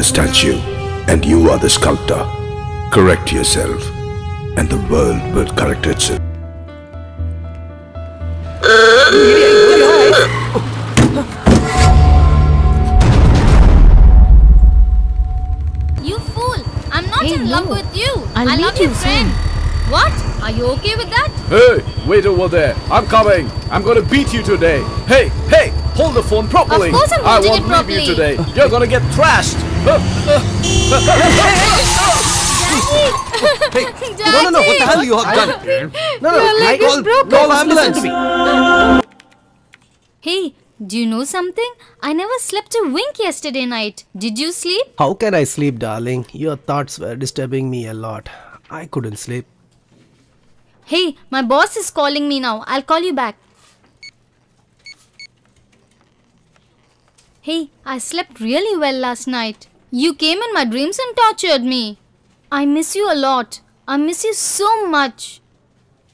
the statue and you are the sculptor. Correct yourself and the world will correct itself. You fool! I'm not Hey, in love with you. I'll I love you your friend. What? Are you okay with that? Hey, wait over there. I'm coming. I'm gonna beat you today. Hey, hey, hold the phone properly. Of course I'm I won't it leave properly. you today. You're gonna get thrashed. Daddy! No, no, no. What the hell you have done? No, no. Your leg call, is broken. call ambulance. Hey, do you know something? I never slept a wink yesterday night. Did you sleep? How can I sleep, darling? Your thoughts were disturbing me a lot. I couldn't sleep. Hey, my boss is calling me now. I'll call you back. Hey, I slept really well last night. You came in my dreams and tortured me. I miss you a lot. I miss you so much.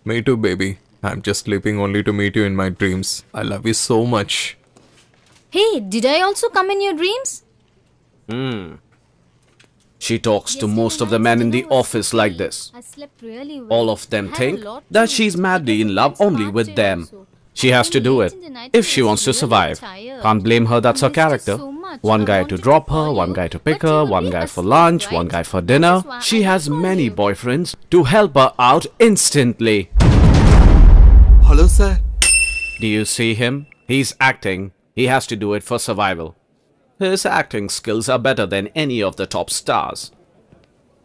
Me too, baby. I'm just sleeping only to meet you in my dreams. I love you so much. Hey, did I also come in your dreams? Hmm. She talks to most of the men in the office like this. I slept really well. All of them I think that she's madly in Because love only with them. also. She has to do it in the night if she wants to survive. Can't blame her, that's her character. One guy to drop her, one guy to pick her, one guy for lunch, one guy for dinner. She has many boyfriends to help her out instantly. Hello, sir. Do you see him? He's acting. He has to do it for survival. His acting skills are better than any of the top stars.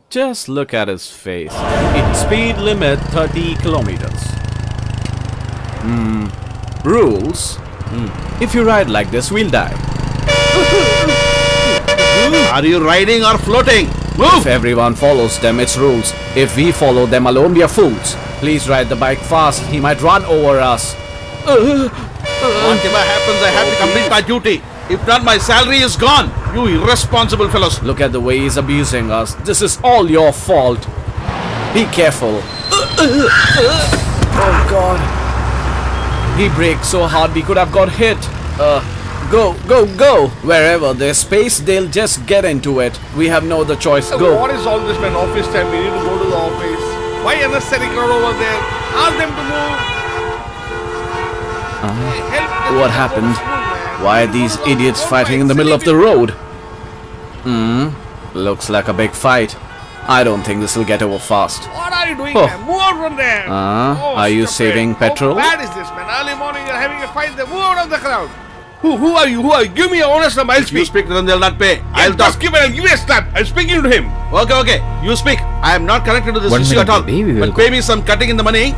Just look at his face. Its speed limit 30 kilometers. Hmm. Rules? Hmm. If you ride like this, we'll die. Are you riding or floating? If everyone follows them, it's rules. If we follow them alone, we are fools. Please ride the bike fast. He might run over us. Whatever happens, I have to complete my duty. If not, my salary is gone. You irresponsible fellows. Look at the way he's abusing us. This is all your fault. Be careful. Oh god. He braked so hard we could have got hit. Uh, go, go, go. Wherever there's space, they'll just get into it. We have no other choice. Go. What is all this man office time? We need to go to the office. Why unnecessary crowd over there? Ask them to move. Help What to go to happened? Why are these idiots fighting in the middle of the road? Hmm. Looks like a big fight. I don't think this will get over fast. What are you doing, Oh. man? Move out from there. Uh, are you saving petrol? How bad is this, man? Early morning, you're having a fight there. Move out of the crowd. Who, who are you? Who are you? Give me your honest number. I'll You speak. speak to them, they'll not pay. I'll I'll talk. give, I'll give you a slap. I'm speaking to him. Okay, okay. You speak. I am not connected to this One issue at all. baby, we But pay me some cutting in the money.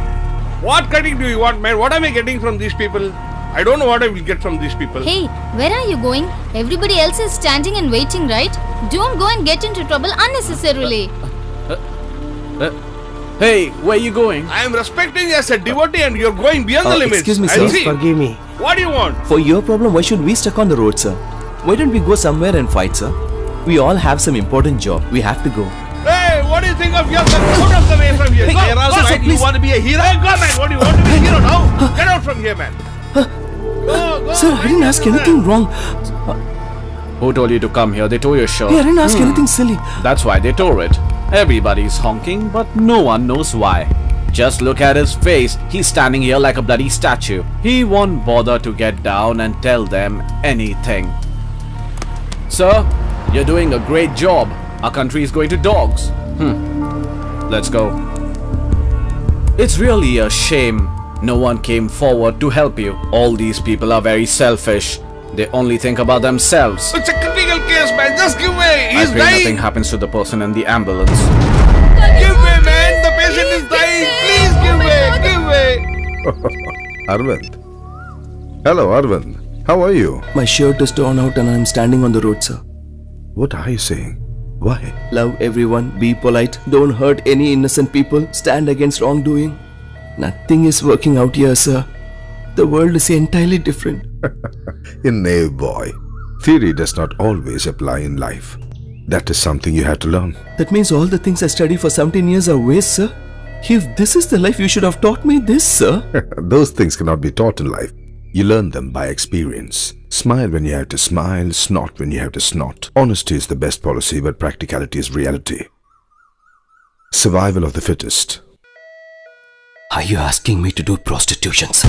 What cutting do you want, man? What am I getting from these people? I don't know what I will get from these people. Hey, where are you going? Everybody else is standing and waiting, right? Don't go and get into trouble unnecessarily. Uh, uh, uh, hey, where are you going? I am respecting you as a devotee and you're going beyond the Uh, limits. excuse me, sir. see. Forgive me. What do you want? For your problem, why should we stuck on the road, sir? Why don't we go somewhere and fight, sir? We all have some important job. We have to go. Hey, what do you think of yourself? Get out the way from here. Hey, go, they're go, right. sir, You want to be a hero? Hey, go, man. What do you want to be a hero now? Get out from here, man. Sir, I didn't ask anything wrong. Who told you to come here? They tore your shirt. Hey, I didn't ask anything silly. That's why they tore it. Everybody's honking, but no one knows why. Just look at his face. He's standing here like a bloody statue. He won't bother to get down and tell them anything. Sir, you're doing a great job. Our country is going to dogs. Hmm. Let's go. It's really a shame no one came forward to help you. All these people are very selfish. They only think about themselves. It's a critical case, man. Just give way. I He's pray dying. nothing happens to the person in the ambulance. Give way, man. The patient is dying. Please give way. Give oh way. Arvind. Hello, Arvind. How are you? My shirt is torn out and I'm standing on the road, sir. What are you saying? Why? Love everyone, be polite, don't hurt any innocent people, stand against wrongdoing. Nothing is working out here, sir. The world is entirely different. You knave boy. Theory does not always apply in life. That is something you have to learn. That means all the things I studied for 17 years are waste, sir. If this is the life, you should have taught me this, sir. Those things cannot be taught in life. You learn them by experience. Smile when you have to smile, snort when you have to snort. Honesty is the best policy, but practicality is reality. Survival of the fittest. Are you asking me to do prostitutions?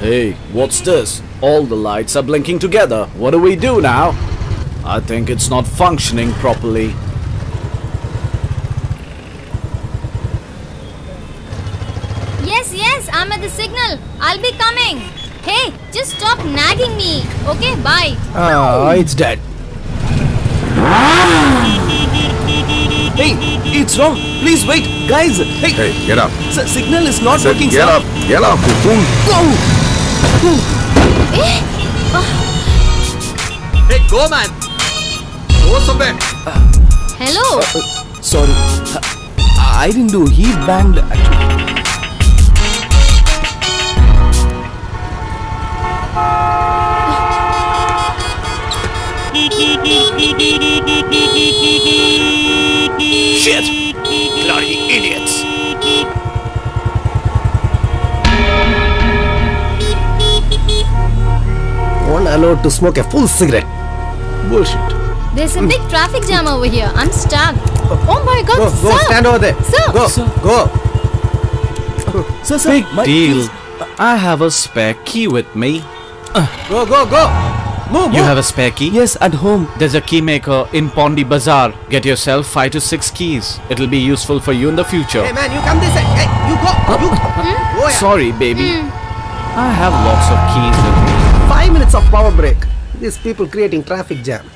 Hey, what's this? All the lights are blinking together. What do we do now? I think it's not functioning properly. Yes, yes, I'm at the signal. I'll be coming. Hey, just stop nagging me. Okay, bye. Ah, it's dead. Hey, it's wrong. Please wait. Guys, hey, Hey, get up. sir, signal is not Said working, get sir. up. Get up, you fool. Oh. Eh? Hey, go, man. Go somewhere. Hello. Uh, uh, sorry. Uh, I didn't do. He banged. Actually. Shit! Bloody idiots! One allowed to smoke a full cigarette. Bullshit. There's a big traffic jam over here. I'm stuck. Oh. oh my god, Go, go, sir. stand over there. Sir. Go, Sir. go. Sir, sir, Big my deal. keys- I have a spare key with me. Uh. Go, go, go. Move, You have a spare key? Yes, at home. There's a key maker in Pondi Bazaar. Get yourself five to six keys. It'll be useful for you in the future. Hey, man, you come this side. Hey, you go. Uh, you go. yeah. Sorry, baby. Hmm. I have lots of keys with me. Five minutes of power break. These people creating traffic jam.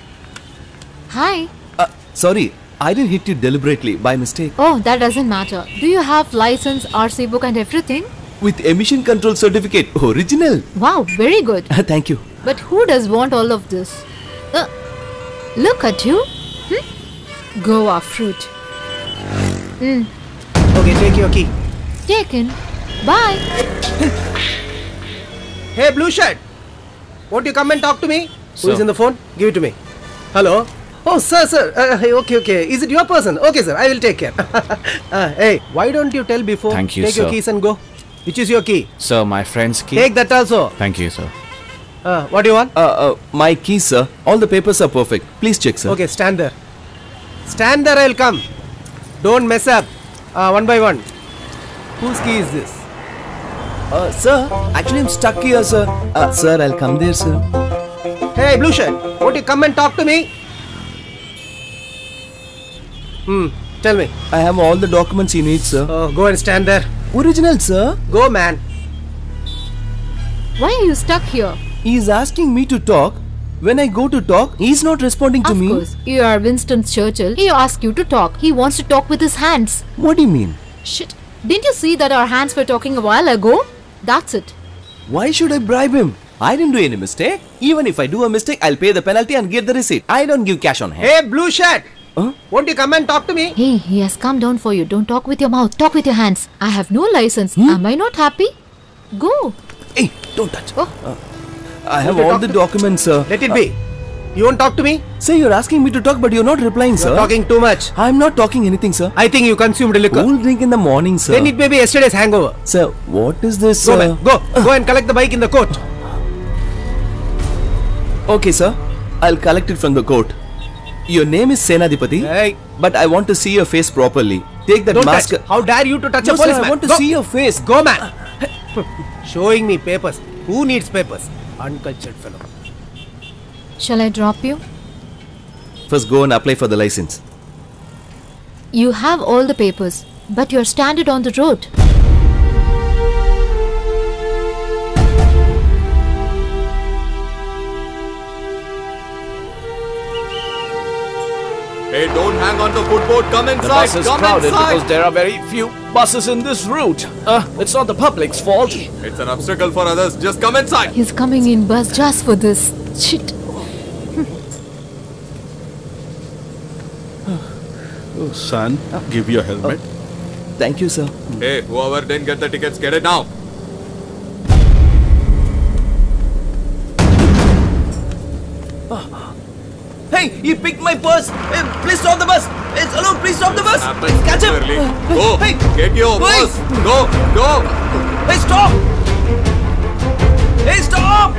Hi. Uh, sorry, I didn't hit you deliberately by mistake. Oh, that doesn't matter. Do you have license, RC book and everything? With emission control certificate, original. Wow, very good. Thank you. But who does want all of this? Uh, look at you. Hmm? Goa fruit. Okay, take your key. Taken. Bye. Hey, blue shirt. Won't you come and talk to me? Who is in the phone? Give it to me. Hello. Oh, sir, sir. Uh, okay, okay. Is it your person? Okay, sir. I will take care. uh, hey, why don't you tell before? Thank you, Take your keys and go. Which is your key? Sir, my friend's key. Take that also. Thank you, sir. Uh, what do you want? Uh, uh, my keys, sir. All the papers are perfect. Please check, sir. Okay, stand there. Stand there, I'll come. Don't mess up. Uh, one by one. Whose key is this? Uh, sir, actually I'm stuck here, sir. Uh, sir, I'll come there, sir. Hey, blue shirt. Won't you come and talk to me? Hmm, tell me. I have all the documents you need, sir. Oh, go and stand there. Original, sir. Go, man. Why are you stuck here? He's asking me to talk. When I go to talk, he's not responding to of me. Of course, you are Winston Churchill. He asked you to talk. He wants to talk with his hands. What do you mean? Shit. Didn't you see that our hands were talking a while ago? That's it. Why should I bribe him? I didn't do any mistake. Even if I do a mistake, I'll pay the penalty and get the receipt. I don't give cash on hand. Hey, blue shirt. Huh? Won't you come and talk to me? Hey, he has come down for you. Don't talk with your mouth. Talk with your hands. I have no license. Hmm? Am I not happy? Go. Hey, don't touch. Oh. Uh. I have all the documents, sir. Let it be. You won't talk to me? Sir, you're asking me to talk, but you're not replying, sir. You're talking too much. I'm not talking anything, sir. I think you consumed a liquor. Cool drink in the morning, sir. Then it may be yesterday's hangover. Sir, what is this? Go, uh, man. Go. Go and collect the bike in the court. Okay, sir. I'll collect it from the court. Your name is Senadipati, Hey, but I want to see your face properly. Take that don't mask. touch. How dare you to touch No, a sir, policeman? I want to Go. see your face. Go, man. Showing me papers. Who needs papers? Uncultured fellow. Shall I drop you? First, go and apply for the license. You have all the papers, but you're stranded on the road. Hey, don't hang on the footboard. Come inside. The inside. bus is Come crowded inside. because there are very few buses in this route. Uh, it's not the public's fault. It's an obstacle for others. Just come inside. He's coming in bus just for this. Shit. Son, give your helmet. Thank you, sir. Hey, whoever didn't get the tickets, get it now. Hey, he picked my purse. Hey, please stop the bus. Hey, hello, please stop the bus. Catch him. Go. Hey, Get your Wait. boss. Go. Go. hey, stop. Hey, stop.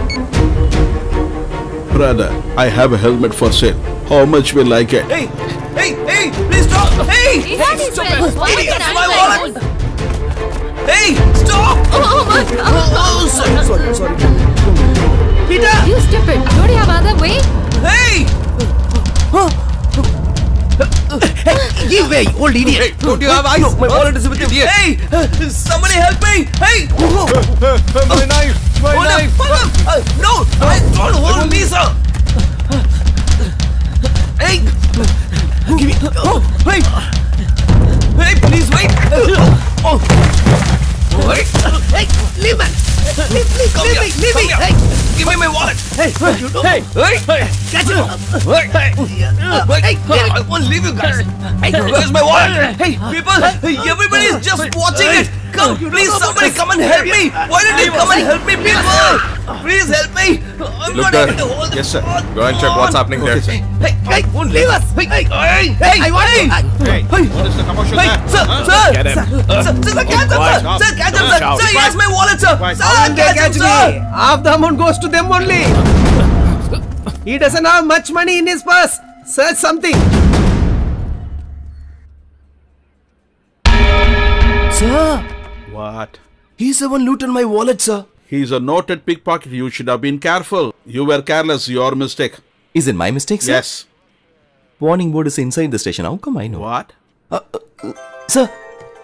Brother, I have a helmet for sale. How much will I get? Hey, hey, hey, please stop. Hey, Is that his friend? Why Hey, can that's my wallet. Hey, stop. Oh my god! Oh, oh, oh, oh sorry, sorry, sorry. Peter. You stupid! Don't you have other way? Hey. Give way, old idiot. Hey, don't you have eyes? No, my wallet is with you. Idiot. Hey, uh, somebody help me. Hey. my uh, knife. My Hold knife. hold up. Uh, no, I don't hold me, sir. Hey, give me. Oh, hey, hey, please wait. Uh, oh, wait. Hey, leave me. Leave, leave, Come leave here, me, leave come me. here. Hey, give me my wallet. Hey, hey, hey, catch him. Hey, hey, hey, I won't leave you guys. Hey, where's my wallet? Hey, people, everybody is just watching it. Come, please, somebody come and help me. Why don't you come and help me, people? Please help me. I'm Look not there. able to hold Yes, this sir. on. Go and check what's happening there. Hey, hey, won't leave us. Hey, hey, hey, hey, I want Hey, Hey, what is the commotion Hey, there? sir, Huh? sir, Get him. sir, sir, sir, catch him, quiet, sir, stop. sir, catch him, sir, sir, he has my wallet, sir, Quiet. sir, How catch him, me? sir. Half the amount goes to them only. He doesn't have much money in his purse. Search something. Sir, What? he's the one looted my wallet, sir. He's a noted pickpocket. You should have been careful. You were careless. Your mistake. Is it my mistake, sir? Yes. Warning board is inside the station. How come I know? What? Uh, uh, sir,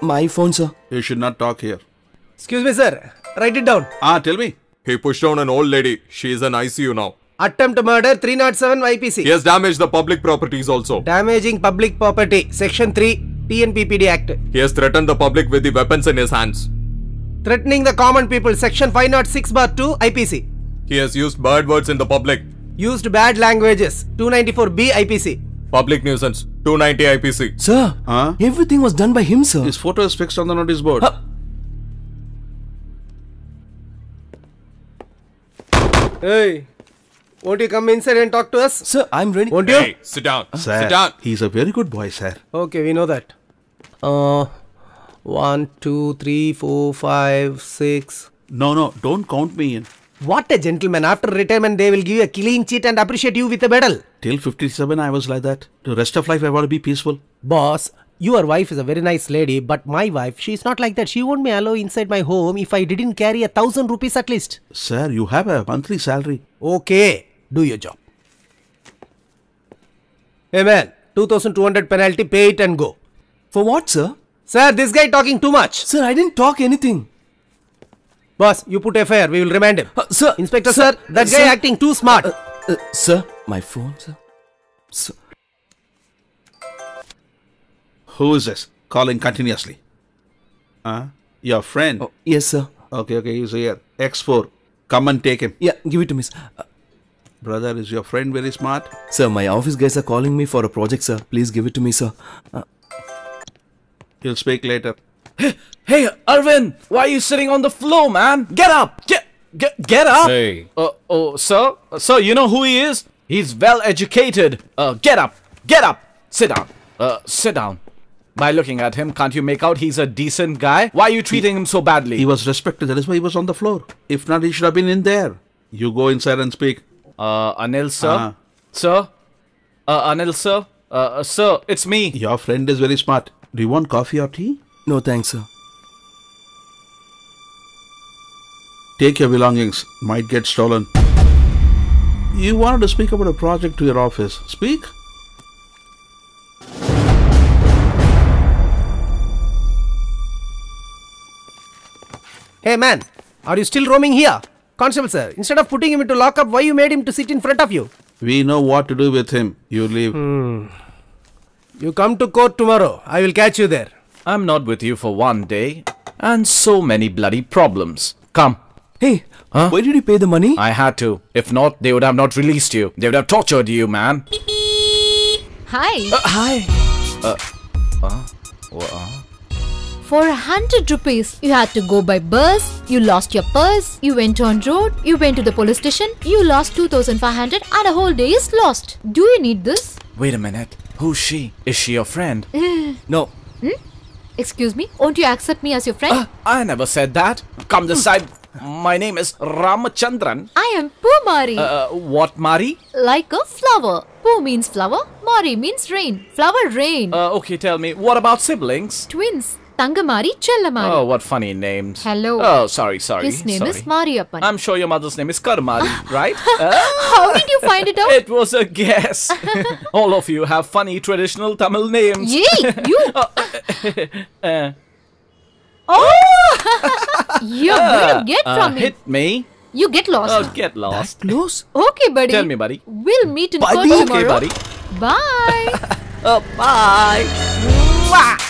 my phone, sir. You should not talk here. Excuse me, sir. Write it down. Ah, tell me. He pushed down an old lady. She is in ICU now. Attempt murder 307 IPC. He has damaged the public properties also. Damaging public property. Section 3 TNPPD Act. He has threatened the public with the weapons in his hands. Threatening the common people. Section 506 bar 2 IPC. He has used bad words in the public. Used bad languages. 294B IPC. Public nuisance. 290 IPC. Sir, Huh? everything was done by him, sir. His photo is fixed on the notice board. Huh. Hey, won't you come inside and talk to us? Sir, I'm ready. Won't you? Hey, sit down. Sir, Sit down. he's a very good boy, sir. Okay, we know that. Uh, one, two, three, four, five, six. No, no, don't count me in. What a gentleman. After retirement, they will give you a clean sheet and appreciate you with a medal. Till 57, I was like that. The rest of life, I want to be peaceful. Boss, your wife is a very nice lady, but my wife, she is not like that. She won't me allow inside my home if I didn't carry a thousand rupees at least. Sir, you have a monthly salary. Okay, do your job. Hey man, 2200 penalty, pay it and go. For what, sir? Sir, this guy talking too much. Sir, I didn't talk anything. Boss, you put a FIR, we will remind him. Uh, sir, Inspector sir, that guy sir, acting too smart. Uh, uh, sir, my phone, sir. Sir, Who is this? Calling continuously. Huh? Your friend. oh, yes, sir. Okay, okay, he's here. X4. Come and take him. Yeah, give it to me. sir. Uh, Brother, is your friend very smart? sir, my office guys are calling me for a project, sir. Please give it to me, sir. Uh, He'll speak later. Hey, Arvind, why are you sitting on the floor, man? Get up! Get get get up! Hey. Uh, oh, sir, Uh, sir, you know who he is? He's well educated. Uh, get up! Get up! Sit down. Uh, sit down. By looking at him, can't you make out he's a decent guy? Why are you treating him so badly? He was respected. That is why he was on the floor. If not, he should have been in there. You go inside and speak. Uh, Anil, sir? Ah. Sir? Uh, Anil, sir? Uh, uh, sir, it's me. Your friend is very smart. Do you want coffee or tea? no, thanks, sir. Take your belongings. Might get stolen. You wanted to speak about a project to your office. Speak. Hey man, are you still roaming here? Constable sir, instead of putting him into lockup, why you made him to sit in front of you? We know what to do with him. You leave. You come to court tomorrow. I will catch you there. I'm not with you for one day. And so many bloody problems. Come. Hey, Huh? why did you pay the money? I had to. If not, they would have not released you. They would have tortured you, man. Hi. Hi. Uh, uh, For a hundred rupees, you had to go by bus, you lost your purse, you went on road, you went to the police station, you lost 2500 and a whole day is lost. Do you need this? Wait a minute. Who's she? Is she your friend? No. Excuse me, won't you accept me as your friend? Uh, I never said that. Come this side. My name is Ramachandran. I am Pumari. Uh, what, Mari? like a flower. Poo means flower, Mari means rain. Flower rain. Uh, okay, tell me, what about siblings? Twins. Tangamari, Chellamari. Oh, what funny names. Hello. Oh, sorry, sorry. His name sorry. is Mariappan. I'm sure your mother's name is Karmari, right? Uh, How did you find it out? it was a guess. All of you have funny traditional Tamil names. Yay, you. Uh, oh! You're going to get uh, from me. hit me. You get lost. Oh, get lost. Close? Okay, buddy. Tell me, buddy. We'll meet in court Buddy? tomorrow. Okay, buddy. Bye. Uh, bye.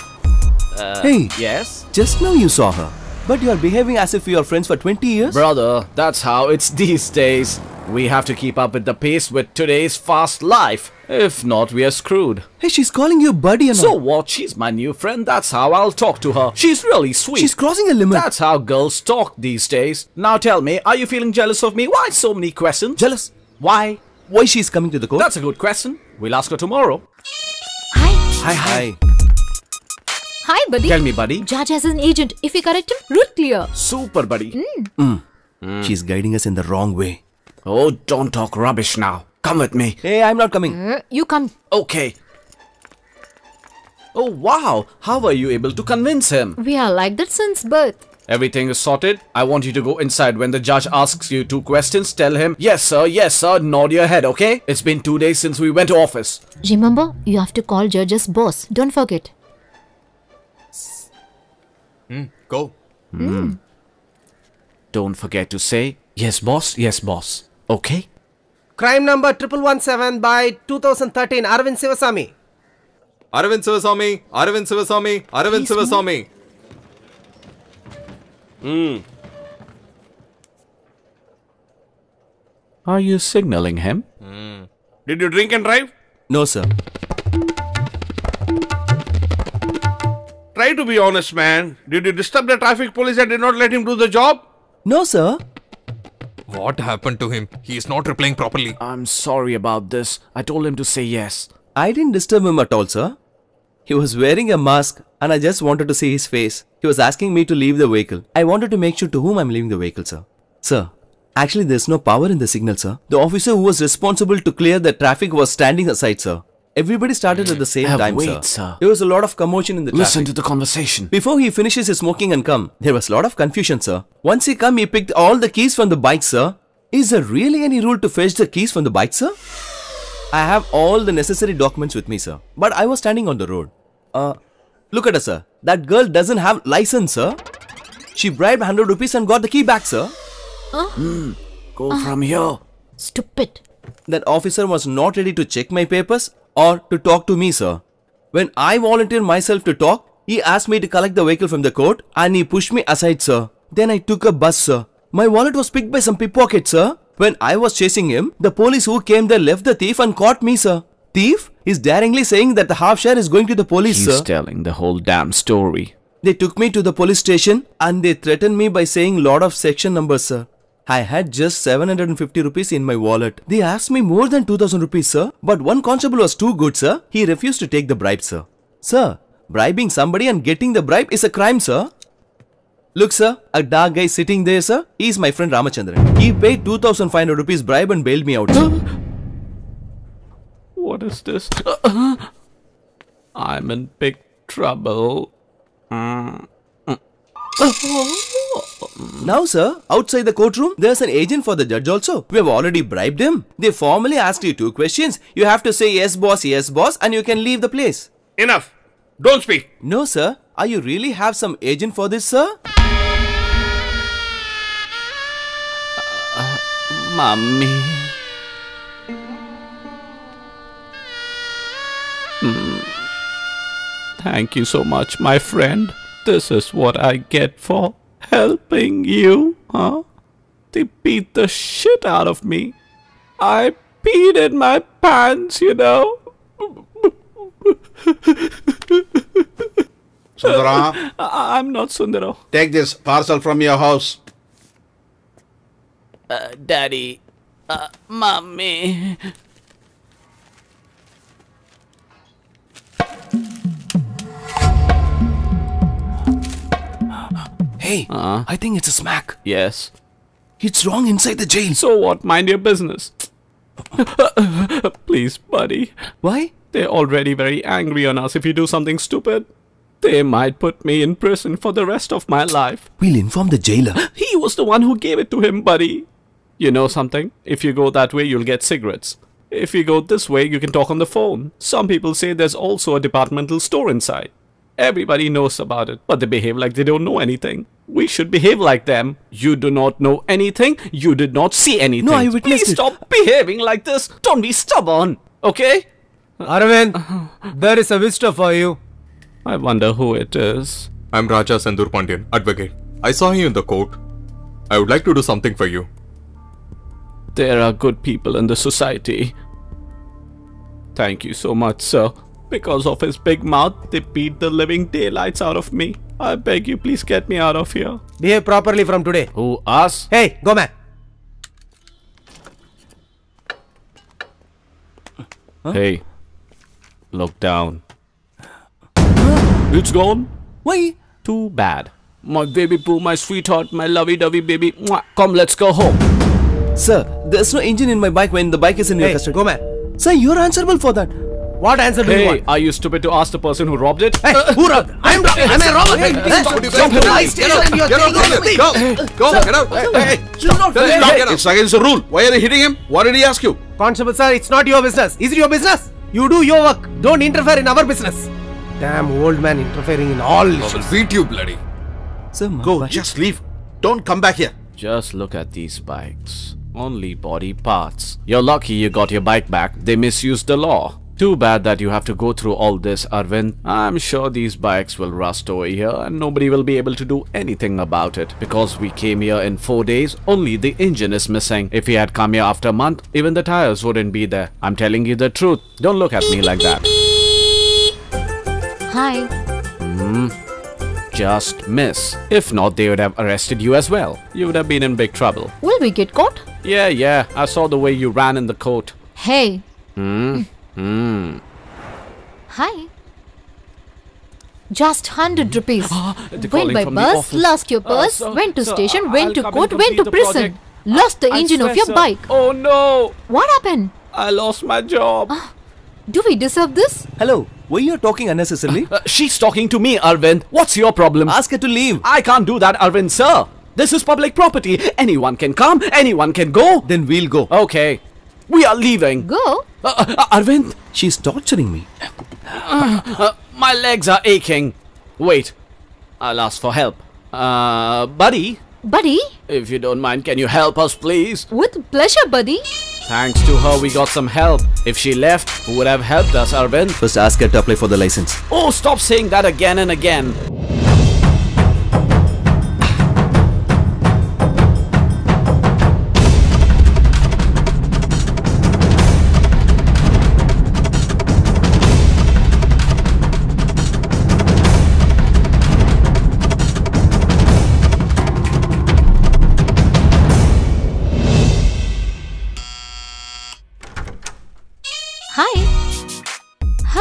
Uh, Hey. Yes? Just now you saw her. But you are behaving as if you are friends for 20 years? Brother, that's how it's these days. We have to keep up with the pace with today's fast life. If not, we are screwed. Hey, she's calling you buddy and So all. what? She's my new friend. That's how I'll talk to her. She's really sweet. She's crossing a limit. That's how girls talk these days. Now tell me, are you feeling jealous of me? Why so many questions? Jealous? Why? Why she's coming to the court? That's a good question. We'll ask her tomorrow. Hi. Hi, hi. Hi, buddy. Tell me, buddy. Judge has an agent. If we correct him, route clear. Super, buddy. Hmm. Hmm. Hmm. She's guiding us in the wrong way. Oh, don't talk rubbish now. Come with me. Hey, I'm not coming. Uh, you come. Okay. Oh, wow. How were you able to convince him? We are like that since birth. Everything is sorted. I want you to go inside. When the judge asks you two questions, tell him, yes, sir, yes, sir, nod your head, okay? It's been two days since we went to office. Remember, you have to call judge's boss. Don't forget. Mm, go. Hmm. Hmm. Don't forget to say, yes, boss, yes, boss. Okay? Crime number triple one seven by 2013 Arvind Sivasamy. Aravind Sivasamy, Aravind Sivasamy, Aravind Sivasamy. Hmm. Are you signaling him? Did you drink and drive? No, sir. Try to be honest, man. Did you disturb the traffic police and did not let him do the job? No, sir. What happened to him? He is not replying properly. I'm sorry about this. I told him to say yes. I didn't disturb him at all, sir. He was wearing a mask and I just wanted to see his face. He was asking me to leave the vehicle. I wanted to make sure to whom I'm leaving the vehicle, sir. Sir, actually there's no power in the signal, sir. The officer who was responsible to clear the traffic was standing aside, sir. Everybody started at the same Uh, time, wait, sir. sir. There was a lot of commotion in the Listen traffic. to the conversation. Before he finishes his smoking and come, there was a lot of confusion, sir. Once he come, he picked all the keys from the bike, sir. Is there really any rule to fetch the keys from the bike, sir? I have all the necessary documents with me, sir. But I was standing on the road. Uh, look at her, sir. That girl doesn't have license, sir. She bribed 100 rupees and got the key back, sir. Go from here. Stupid. That officer was not ready to check my papers or to talk to me, sir. When I volunteered myself to talk, he asked me to collect the vehicle from the court and he pushed me aside, sir. Then I took a bus, sir. My wallet was picked by some pickpocket, sir. When I was chasing him, the police who came there left the thief and caught me, sir. Thief is daringly saying that the half share is going to the police, He's sir. telling the whole damn story. They took me to the police station and they threatened me by saying lot of section numbers, sir. I had just 750 rupees in my wallet. They asked me more than 2000 rupees, sir. But one constable was too good, sir. He refused to take the bribe, sir. Sir, bribing somebody and getting the bribe is a crime, sir. Look, sir, a dark guy sitting there, sir. He is my friend Ramachandran. He paid 2500 rupees bribe and bailed me out, sir. What is this? I'm in big trouble. Mm. Mm. Uh-huh. Now, sir, outside the courtroom, there's an agent for the judge also. We have already bribed him. They formally asked you two questions. You have to say yes, boss, yes, boss, and you can leave the place. Enough. Don't speak. No, sir. Are you really have some agent for this, sir? Mummy. Hmm. Thank you so much, my friend. This is what I get for helping you, huh? They beat the shit out of me. I peed in my pants, you know. Sundara, I- I'm not Sundaro. take this parcel from your house. Uh, Daddy. Uh, mommy. Hey, uh-huh. I think it's a smack. Yes. It's wrong inside the jail. So what? Mind your business. Please, buddy. Why? They're already very angry on us if you do something stupid. They might put me in prison for the rest of my life. We'll inform the jailer. He was the one who gave it to him, buddy. You know something? If you go that way, you'll get cigarettes. If you go this way, you can talk on the phone. Some people say there's also a departmental store inside. Everybody knows about it, but they behave like they don't know anything. We should behave like them. You do not know anything. You did not see anything. No, I witnessed Please it. stop behaving like this. Don't be stubborn, okay? Arvind, there is a visitor for you. I wonder who it is. I'm Raja Sendur Pandian, advocate. I saw you in the court. I would like to do something for you. There are good people in the society. Thank you so much, sir. Because of his big mouth, they beat the living daylights out of me. I beg you, please get me out of here. Behave properly from today. Who, us? Hey, go man. Hey, look down. It's gone? Why? Too bad. My baby poo, my sweetheart, my lovey-dovey baby. Mwah. Come, let's go home. Sir, there's no engine in my bike when the bike is in your Hey, custody. go man. Sir, you're answerable for that. What answer do you Hey, want? are you stupid to ask the person who robbed it? Hey, who robbed? I'm robbed. I'm a robber. Hey, Jump to my station and you're Get out, taking get out, go, go, get out. Hey, hey, hey. Not Hey, stop. hey, It's against the rule. Why are you hitting him? What did he ask you? Constable sir, it's not your business. Is it your business? You do your work. Don't interfere in our business. Damn old man interfering in all I issues. will beat you, bloody. Sir, Go, bike- just leave. Don't come back here. Just look at these bikes. Only body parts. You're lucky you got your bike back. They misused the law. Too bad that you have to go through all this, Arvind. I'm sure these bikes will rust over here and nobody will be able to do anything about it. Because we came here in four days, only the engine is missing. If we had come here after a month, even the tires wouldn't be there. I'm telling you the truth. Don't look at me like that. Hi. Hmm Just miss. If not, they would have arrested you as well. You would have been in big trouble. Will we get caught? Yeah, yeah. I saw the way you ran in the coat. Hey. Hmm. Hi. Just 100 rupees. They're went by bus, lost your Uh, purse, sir, went to sir, station, I'll went to court, went to prison. project. Lost the I engine of your sir. bike. Oh no! What happened? I lost my job. Do we deserve this? Hello, were you're talking unnecessarily? Uh, she's talking to me, Arvind. What's your problem? Ask her to leave. I can't do that, Arvind, sir. This is public property. Anyone can come, anyone can go. Then we'll go. Okay. We are leaving. Go. Uh, uh, Arvind, She's torturing me. uh, my legs are aching. Wait. I'll ask for help. Uh, buddy, Buddy, if you don't mind, can you help us, please? with pleasure, buddy. Thanks to her, we got some help. If she left, who would have helped us, Arvind? First ask her to apply for the license. Oh, stop saying that again and again.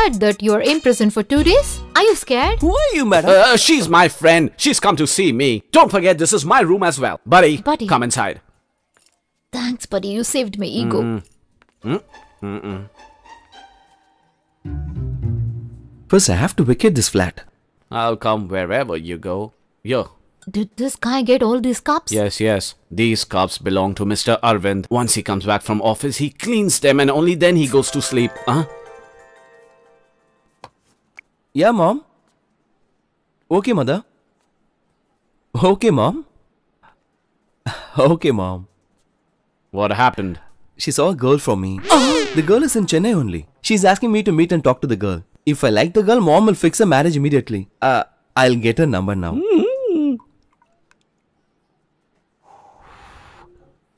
Heard that you're in prison for two days. Are you scared? Who are you, madam? Uh, she's my friend. She's come to see me. Don't forget, this is my room as well. Buddy, Buddy. come inside. Thanks, buddy. You saved my ego. First, I have to vacate this flat. I'll come wherever you go. Yo. Did this guy get all these cups? Yes, yes. These cups belong to Mr. Arvind. Once he comes back from office, he cleans them and only then he goes to sleep. Huh? Yeah, mom. Okay, mother. Okay, mom. Okay, mom. What happened? She saw a girl from me. The girl is in Chennai only. She's asking me to meet and talk to the girl. If I like the girl, mom will fix a marriage immediately. Uh, I'll get her number now.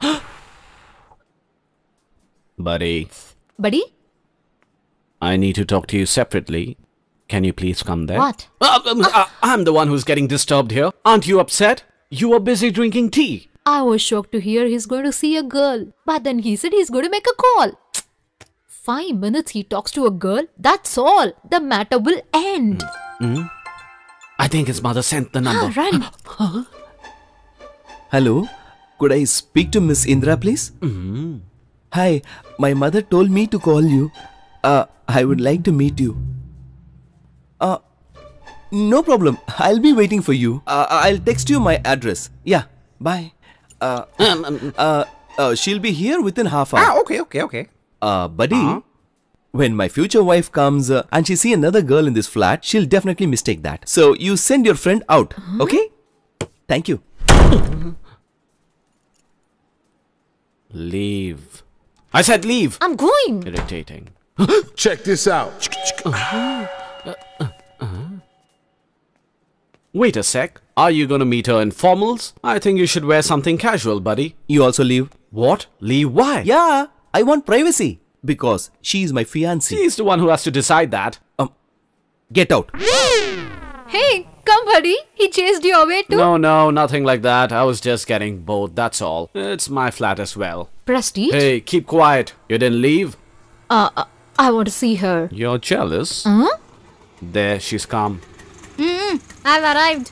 Buddy, Buddy? I need to talk to you separately. Can you please come there? What? Uh, um, uh, I'm the one who's getting disturbed here. Aren't you upset? You were busy drinking tea. I was shocked to hear he's going to see a girl. But then he said he's going to make a call. Five minutes he talks to a girl. That's all. The matter will end. I think his mother sent the number. Ah, run. Hello, could I speak to Miss Indra, please? Hi, my mother told me to call you. Uh, I would like to meet you. Uh, no problem. I'll be waiting for you. Uh, I'll text you my address. Yeah, bye. Uh, Um, um, uh, uh, she'll be here within half hour. Ah, okay, okay, okay. Uh, buddy, when my future wife comes uh, and she see another girl in this flat, she'll definitely mistake that. So you send your friend out, okay? Thank you. leave. I said leave. I'm going. Irritating. Check this out. Wait a sec. Are you gonna meet her in formals? I think you should wear something casual, buddy. You also leave. What? Leave? Why? Yeah, I want privacy because she is my fiancée. He's the one who has to decide that. Um, get out. Hey, come, buddy. He chased you away too. No, no, nothing like that. I was just getting bored, that's all. It's my flat as well. Prestige? Hey, keep quiet. You didn't leave? Uh, uh, I want to see her. You're jealous? Huh? There, she's come. I've arrived.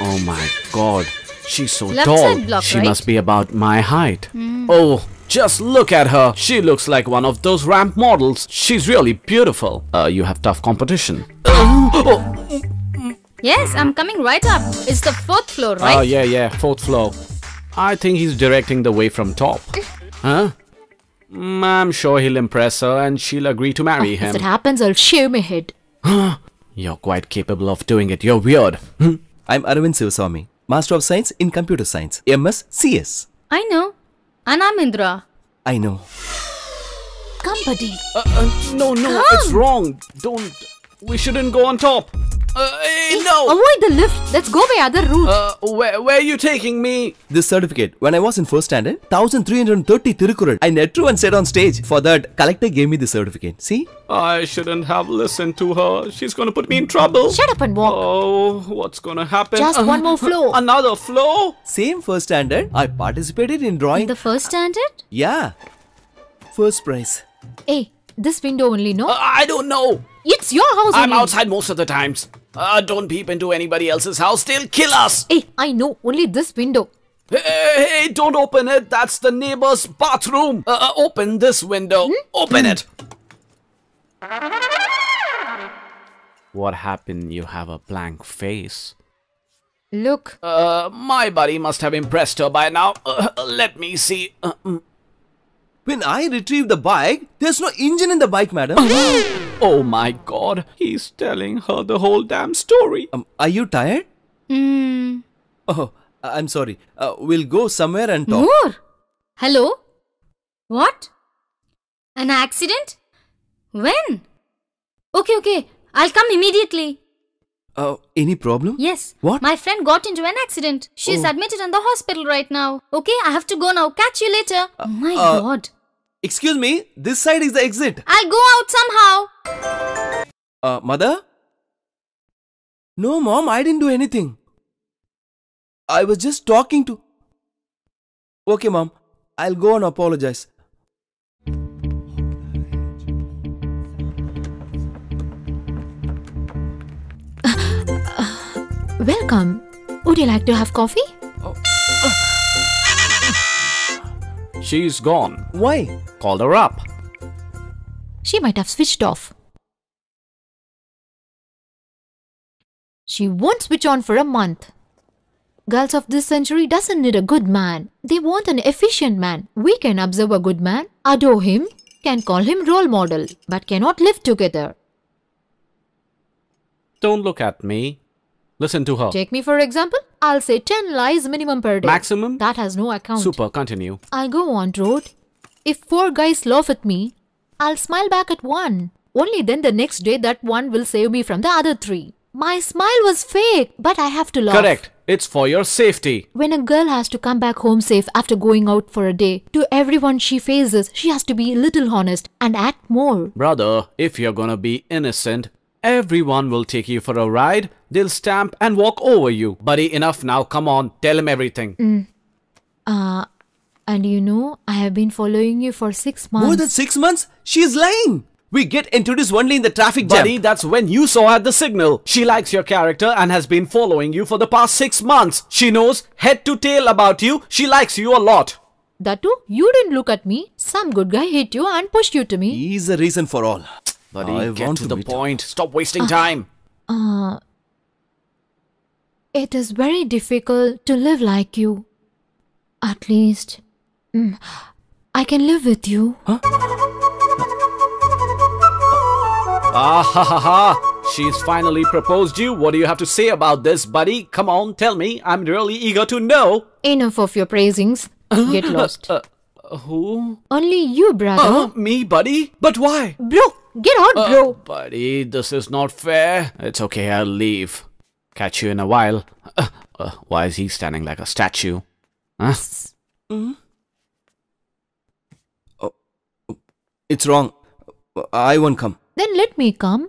Oh my god. She's so Left tall. block, she right? must be about my height. Oh, just look at her. She looks like one of those ramp models. She's really beautiful. Uh, you have tough competition. Yes, I'm coming right up. It's the fourth floor, right? Oh, yeah, yeah, fourth floor. I think he's directing the way from top. huh? Mm, I'm sure he'll impress her and she'll agree to marry If him. If it happens, I'll shave my head. You're quite capable of doing it. You're weird. I'm Arvind Sivaswamy, Master of Science in Computer Science, MS CS. I know. And I'm Indra. I know. Come, buddy. Uh, uh, no, no, it's wrong. Don't. We shouldn't go on top. Uh, eh, no. Avoid the lift. Let's go by other route. Uh, where, where are you taking me? This certificate, when I was in first standard, 1330 Tirukural, I net and said on stage. For that, collector gave me the certificate. See? I shouldn't have listened to her. She's gonna put me in trouble. Shut up and walk. Oh, what's gonna happen? Just one more floor. Another floor? Same first standard, I participated in drawing. In The first standard? yeah. First prize. Hey, this window only, no? Uh, I don't know. It's your house I'm only. outside most of the times. Uh, don't peep into anybody else's house. They'll kill us. Hey, I know. Only this window. Hey, hey, hey, don't open it. That's the neighbor's bathroom. Uh, uh, open this window. Open it. What happened? You have a blank face. Look. Uh, my buddy must have impressed her by now. Uh, let me see. Uh, mm. When I retrieved the bike, there's no engine in the bike, madam. Oh my god, he's telling her the whole damn story. um, are you tired? Hmm. Oh, I'm sorry. Uh, we'll go somewhere and talk. More? Hello? What? An accident? When? Okay, okay. I'll come immediately. Uh, any problem? Yes. What? My friend got into an accident. She's Oh. admitted in the hospital right now. Okay, I have to go now. Catch you later. oh my uh, god. Excuse me, this side is the exit. I'll go out somehow. Uh, mother? No, mom, I didn't do anything. I was just talking to. Okay, mom, I'll go and apologize. Welcome. Would you like to have coffee? She's gone. Why? Called her up. She might have switched off. She won't switch on for a month. Girls of this century doesn't need a good man. They want an efficient man. We can observe a good man, adore him, can call him role model, but cannot live together. Don't look at me. Listen to her. Take me for example. I'll say 10 lies minimum per day. Maximum? That has no account. Super, continue. I'll go on road. If four guys laugh at me, I'll smile back at one. Only then the next day that one will save me from the other three. My smile was fake, but I have to laugh. Correct. It's for your safety. When a girl has to come back home safe after going out for a day, to everyone she faces, she has to be a little honest and act more. Brother, if you're gonna be innocent, Everyone will take you for a ride. They'll stamp and walk over you. Buddy, enough now. Come on, tell him everything. Uh, and you know, I have been following you for six months. More than six months? She's lying. We get introduced only in the traffic jam. Buddy, that's when you saw her at the signal. She likes your character and has been following you for the past six months. She knows head to tail about you. She likes you a lot. That too, you didn't look at me. Some good guy hit you and pushed you to me. He's the reason for all. Buddy, I get want to, to the meet her. point. Stop wasting time. Uh, it is very difficult to live like you. At least, mm, I can live with you. Ah ha ha ha! She's finally proposed you. What do you have to say about this, buddy? Come on, tell me. I'm really eager to know. Enough of your praisings. Get lost. Uh, who? Only you, brother. Uh, me, buddy? But why? Bro, get out, Uh, bro. buddy, this is not fair. It's okay, I'll leave. Catch you in a while. Uh, uh, why is he standing like a statue? Huh? It's wrong. I won't come. Then let me come.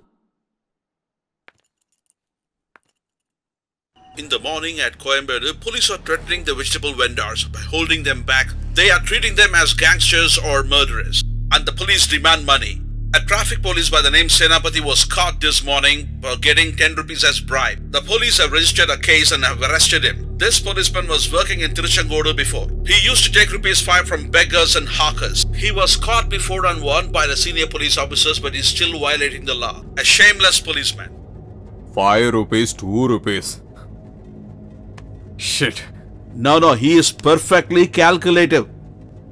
In the morning at Coimbatore, police are threatening the vegetable vendors by holding them back. They are treating them as gangsters or murderers, and the police demand money. A traffic police by the name Senapati was caught this morning for getting 10 rupees as bribe. The police have registered a case and have arrested him. This policeman was working in Tiruchengodu before. He used to take rupees 5 from beggars and hawkers. He was caught before and warned by the senior police officers but is still violating the law. A shameless policeman. 5 rupees, 2 rupees. Shit. No, no, he is perfectly calculative.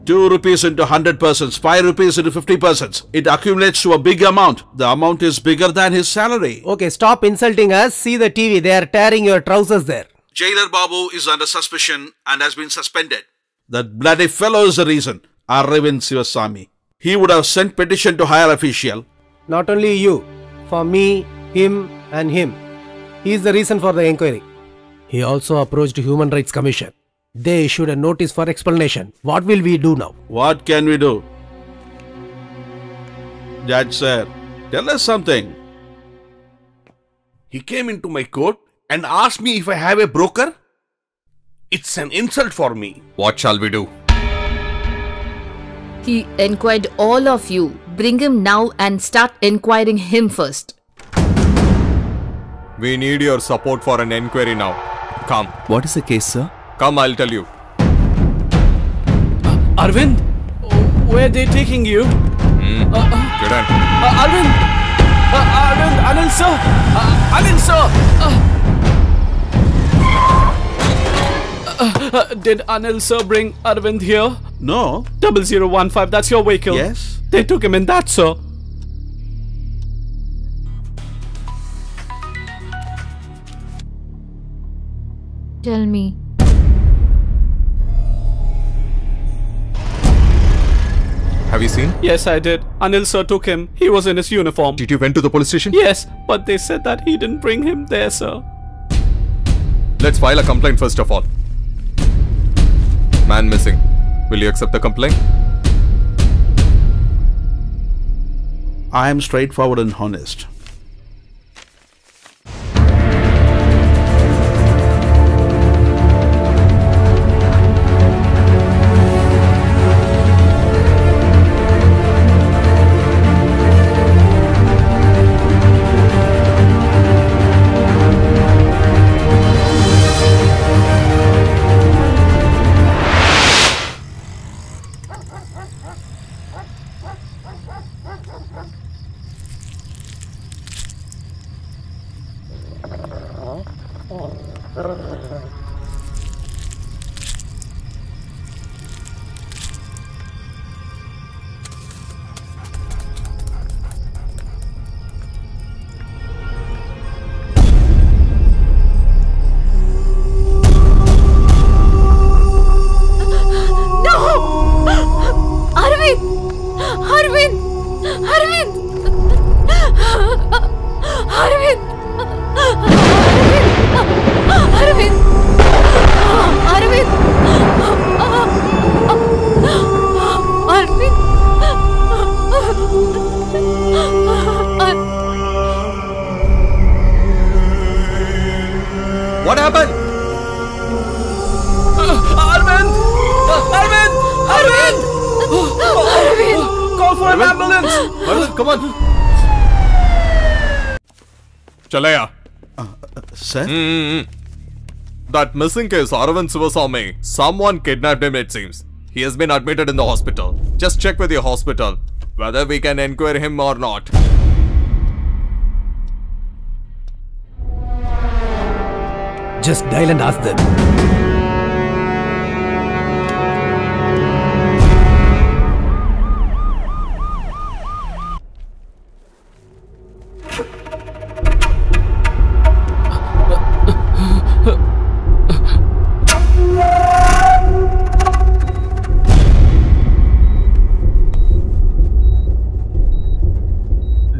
2 rupees into 100 persons, 5 rupees into 50 persons. It accumulates to a big amount. The amount is bigger than his salary. Okay, stop insulting us. See the TV. They are tearing your trousers there. Jailer Babu is under suspicion and has been suspended. That bloody fellow is the reason. Aravind Sivasamy. He would have sent petition to higher official. Not only you, for me, him, and him. He is the reason for the inquiry. He also approached Human Rights Commission. They issued a notice for explanation. What will we do now? What can we do? Judge sir, tell us something. He came into my court and asked me if I have a broker. It's an insult for me. What shall we do? He inquired all of you. Bring him now and start inquiring him first. We need your support for an inquiry now. Come. What is the case, sir? Come, I'll tell you. Arvind? Where are they taking you? Get in. Uh, Arvind! Uh, Arvind! Anil sir! Uh, Anil sir! Uh, uh, uh, did Anil sir bring Arvind here? No. Double zero one five. That's your vehicle. Yes. They took him in that, sir. Tell me. Have you seen? Yes, I did. Anil sir took him. He was in his uniform. Did you went to the police station? Yes, but they said that he didn't bring him there, sir. Let's file a complaint first of all. Man missing. Will you accept the complaint? I am straightforward and honest. Chalaya. Sir? That missing case, Aravind Sivasamy, someone kidnapped him it seems. He has been admitted in the hospital. Just check with your hospital whether we can enquire him or not. Just dial and ask them.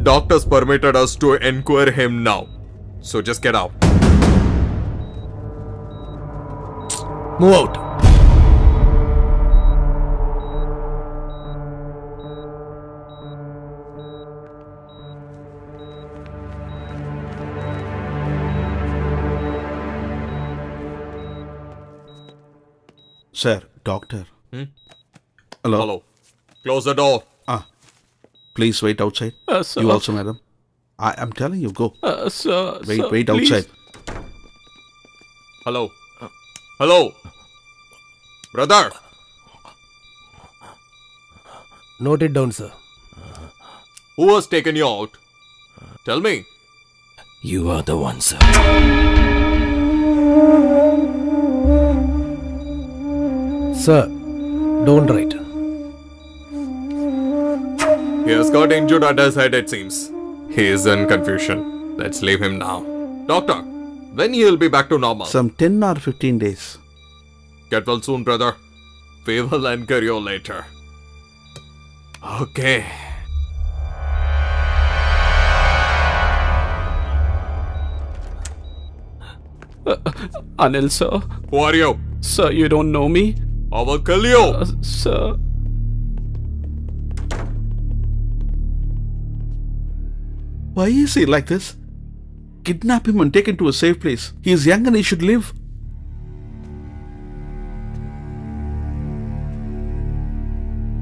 Doctors permitted us to inquire him now. So just get out. Move out. Sir, doctor. Hmm? Hello. Hello. Close the door. Please wait outside. Uh, sir. You also, madam. I am telling you, go. Uh, sir, Wait, sir, wait please. outside. Hello. Hello. Brother. Note it down, sir. Who has taken you out? Tell me. You are the one, sir. Sir, don't write. He has got injured at his head, it seems. He is in confusion. Let's leave him now. Doctor, when he'll be back to normal? Some 10 or 15 days. Get well soon, brother. We will enquire you later. Okay. Anil, sir. Who are you? Sir, you don't know me? I will kill you. Uh, sir. Why is he like this? Kidnap him and take him to a safe place. He is young and he should live.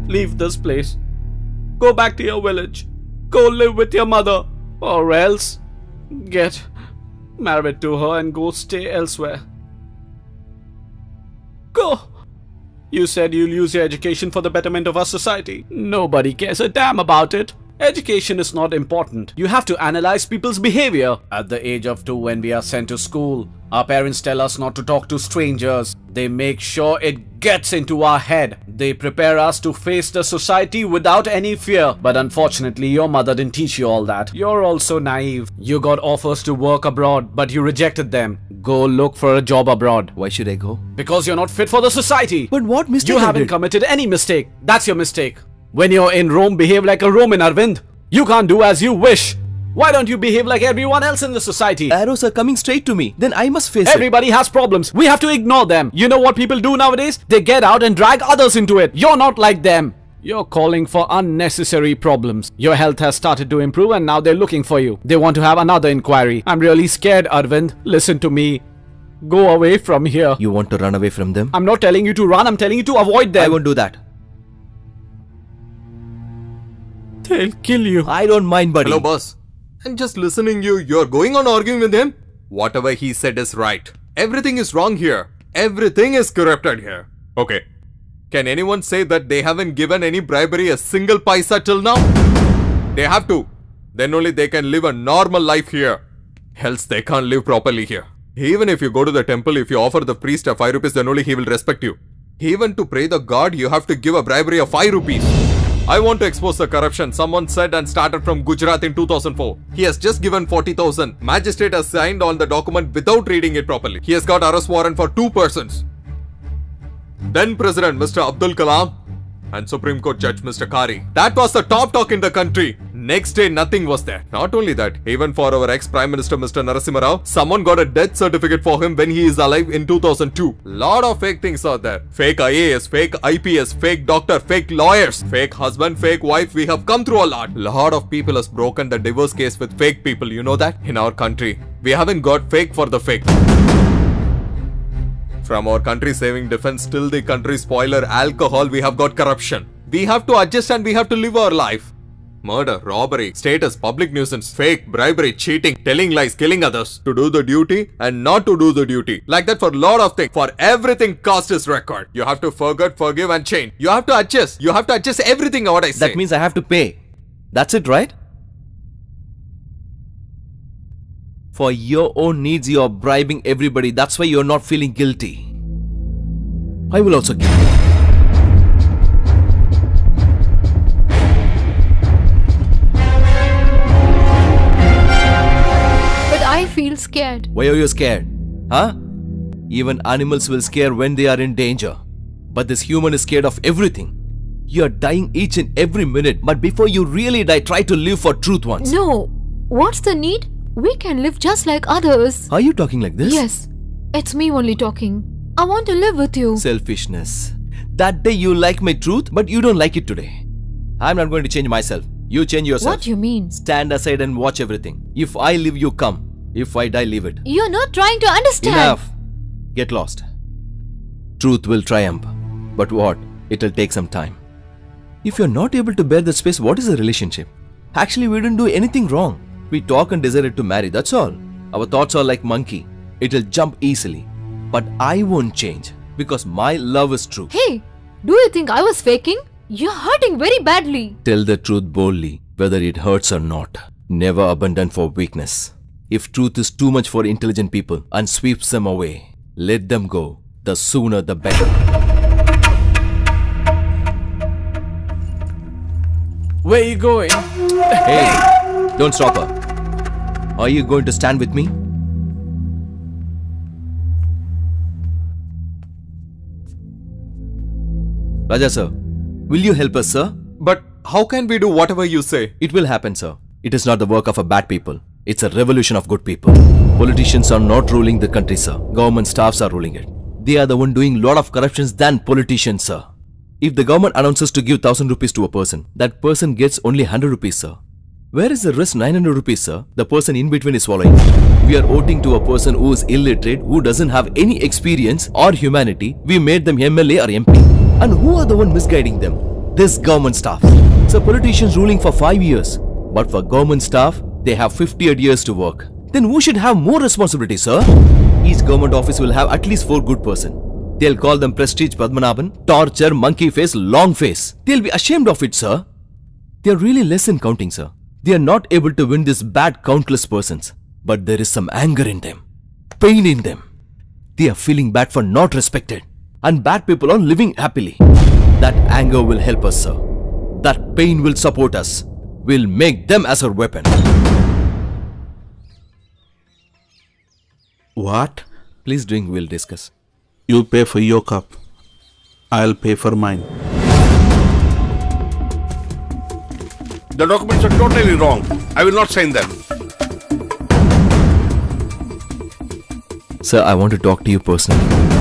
Leave this place. Go back to your village. Go live with your mother. Or else, get married to her and go stay elsewhere. Go! You said you'll use your education for the betterment of our society. Nobody cares a damn about it. Education is not important. You have to analyze people's behavior. At the age of two, when we are sent to school, our parents tell us not to talk to strangers. They make sure it gets into our head. They prepare us to face the society without any fear. But unfortunately, your mother didn't teach you all that. You're also naive. You got offers to work abroad, but you rejected them. Go look for a job abroad. Why should I go? Because you're not fit for the society. But what mistake You haven't committed any mistake. That's your mistake. When you're in Rome, behave like a Roman, Arvind. You can't do as you wish. Why don't you behave like everyone else in the society? Arrows are coming straight to me. Then I must face it. Everybody has problems. We have to ignore them. You know what people do nowadays? They get out and drag others into it. You're not like them. You're calling for unnecessary problems. Your health has started to improve and now they're looking for you. They want to have another inquiry. I'm really scared, Arvind. Listen to me. Go away from here. You want to run away from them? I'm not telling you to run, I'm telling you to avoid them. I won't do that. They'll kill you. I don't mind, buddy. Hello, boss. And just listening you, you're going on arguing with him? Whatever he said is right. Everything is wrong here. Everything is corrupted here. Okay. Can anyone say that they haven't given any bribery a single paisa till now? They have to. Then only they can live a normal life here. Else they can't live properly here. Even if you go to the temple, if you offer the priest a 5 rupees, then only he will respect you. Even to pray the god, you have to give a bribery of 5 rupees. I want to expose the corruption. Someone said and started from Gujarat in 2004. He has just given 40,000. Magistrate has signed on the document without reading it properly. He has got arrest warrant for two persons. Then President Mr. Abdul Kalam and Supreme Court Judge Mr. Khare. That was the top talk in the country. Next day, nothing was there. Not only that, even for our ex-Prime Minister Mr. Narasimha Rao, someone got a death certificate for him when he is alive in 2002. Lot of fake things are there. Fake IAS, fake IPS, fake doctor, fake lawyers, fake husband, fake wife. We have come through a lot. Lot of people has broken the divorce case with fake people. You know that? In our country, we haven't got fake for the fake. From our country saving defense till the country spoiler alcohol, we have got corruption. We have to adjust and we have to live our life. Murder, robbery, status, public nuisance, fake, bribery, cheating, telling lies, killing others. To do the duty and not to do the duty. Like that for lot of things. For everything cost is record. You have to forget, forgive and change. You have to adjust. You have to adjust everything what I say. That means I have to pay. That's it, right? For your own needs, you're bribing everybody. That's why you're not feeling guilty. I will also give you. But I feel scared. Why are you scared? Huh? Even animals will scare when they are in danger. But this human is scared of everything. You're dying each and every minute, but before you really die, try to live for truth once. No. What's the need? We can live just like others. Are you talking like this? Yes. It's me only talking. I want to live with you. Selfishness. That day you like my truth, but you don't like it today. I'm not going to change myself. You change yourself. What do you mean? Stand aside and watch everything. If I live, you come. If I die, leave it. You're not trying to understand. Enough. Get lost. Truth will triumph. But what? It'll take some time. If you're not able to bear the space, what is a relationship? Actually, we didn't do anything wrong. We talk and decided to marry, that's all. Our thoughts are like monkey. It'll jump easily. But I won't change because my love is true. Hey, do you think I was faking? You're hurting very badly. Tell the truth boldly, whether it hurts or not. Never abandon for weakness. If truth is too much for intelligent people and sweeps them away, let them go. The sooner the better. Where are you going? Hey, don't stop her. Are you going to stand with me? Raja sir, will you help us sir? But how can we do whatever you say? It will happen sir. It is not the work of a bad people. It's a revolution of good people. Politicians are not ruling the country sir. Government staffs are ruling it. They are the one doing lot of corruptions than politicians sir. If the government announces to give 1000 rupees to a person, that person gets only 100 rupees sir. Where is the rest 900 rupees sir? The person in between is swallowing. We are voting to a person who is illiterate, who doesn't have any experience or humanity. We made them MLA or MP. And who are the one misguiding them? This government staff. So politicians ruling for 5 years. But for government staff, they have 58 years to work. Then who should have more responsibility, sir? Each government office will have at least 4 good person. They'll call them Prestige Padmanabhan, Torture, Monkey Face, Long Face. They'll be ashamed of it, sir. They're really less in counting, sir. They are not able to win this bad countless persons. But there is some anger in them. Pain in them. They are feeling bad for not respected. And bad people are living happily. That anger will help us, sir. That pain will support us. We'll make them as our weapon. What? Please drink, we'll discuss. You pay for your cup. I'll pay for mine. The documents are totally wrong. I will not sign them. Sir, I want to talk to you personally.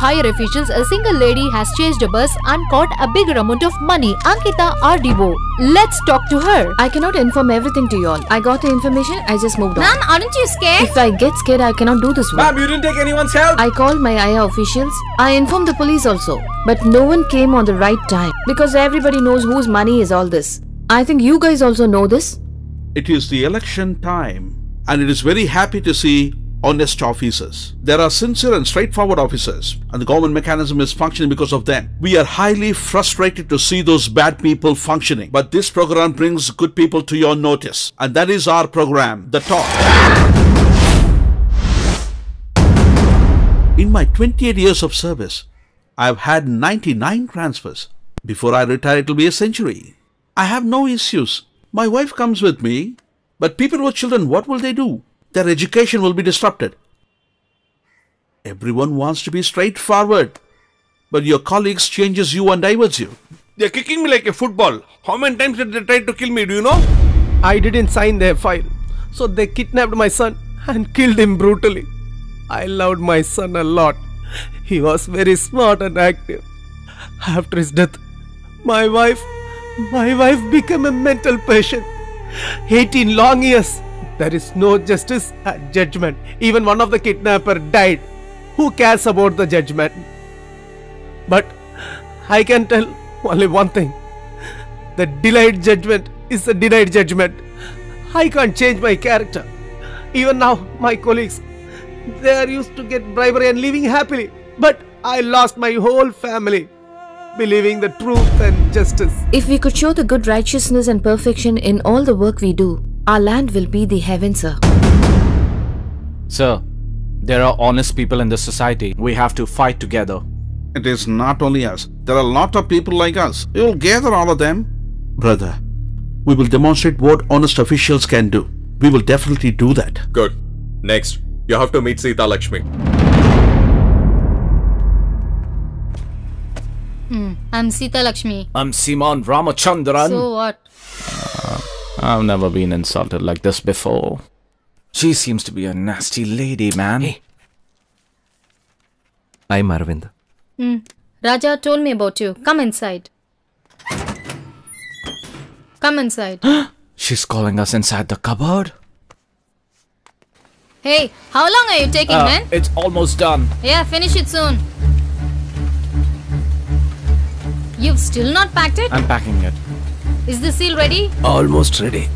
Higher officials, a single lady has chased a bus and caught a bigger amount of money. Ankita RDO. Let's talk to her. I cannot inform everything to you all. I got the information, I just moved on. Ma'am, aren't you scared? If I get scared, I cannot do this work. Ma'am, you didn't take anyone's help. I called my IA officials. I informed the police also. But no one came on the right time. Because everybody knows whose money is all this. I think you guys also know this. It is the election time, and it is very happy to see honest officers. There are sincere and straightforward officers, and the government mechanism is functioning because of them. We are highly frustrated to see those bad people functioning, but this program brings good people to your notice, and that is our program, The Talk. In my 28 years of service, I have had 99 transfers. Before I retire, it will be a century. I have no issues. My wife comes with me, but people with children, what will they do? Their education will be disrupted. Everyone wants to be straightforward, but your colleagues changes you and diverts you. They're kicking me like a football. How many times did they try to kill me? Do you know? I didn't sign their file. So they kidnapped my son and killed him brutally. I loved my son a lot. He was very smart and active. After his death, my wife, my wife became a mental patient. 18 long years. There is no justice and judgment. Even one of the kidnapper died. Who cares about the judgment? But I can tell only one thing. The delayed judgment is a denied judgment. I can't change my character. Even now, my colleagues, they are used to get bribery and living happily. But I lost my whole family, believing the truth and justice. If we could show the good righteousness and perfection in all the work we do, our land will be the heaven, sir. Sir, there are honest people in this society. We have to fight together. It is not only us. There are a lot of people like us. We will gather all of them. Brother, we will demonstrate what honest officials can do. We will definitely do that. Good. Next, you have to meet Sita Lakshmi. Hmm. I'm Sita Lakshmi. I'm Simon Ramachandran. So what? I've never been insulted like this before. She seems to be a nasty lady, man. Hey. I'm Arvind. Hmm. Raja told me about you. Come inside. Come inside. She's calling us inside the cupboard. hey, how long are you taking, Uh, man? it's almost done. Yeah, finish it soon. You've still not packed it? I'm packing it. Is the seal ready? Almost ready.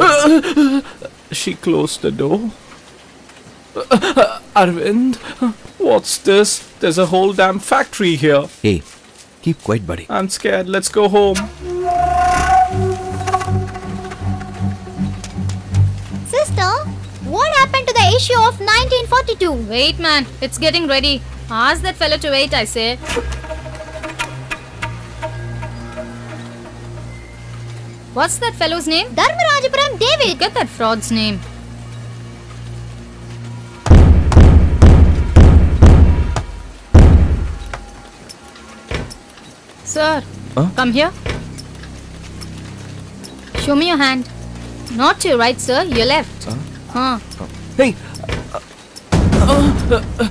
Uh, she closed the door. Uh, Arvind, what's this? There's a whole damn factory here. Hey, keep quiet, buddy. I'm scared. Let's go home. Happened to the issue of 1942? Wait, man. It's getting ready. Ask that fellow to wait, I say. What's that fellow's name? Dharmarajapuram David. Get that fraud's name. Sir, Huh? come here. Show me your hand. Not your right, sir. Your left. Huh? Huh? Hey!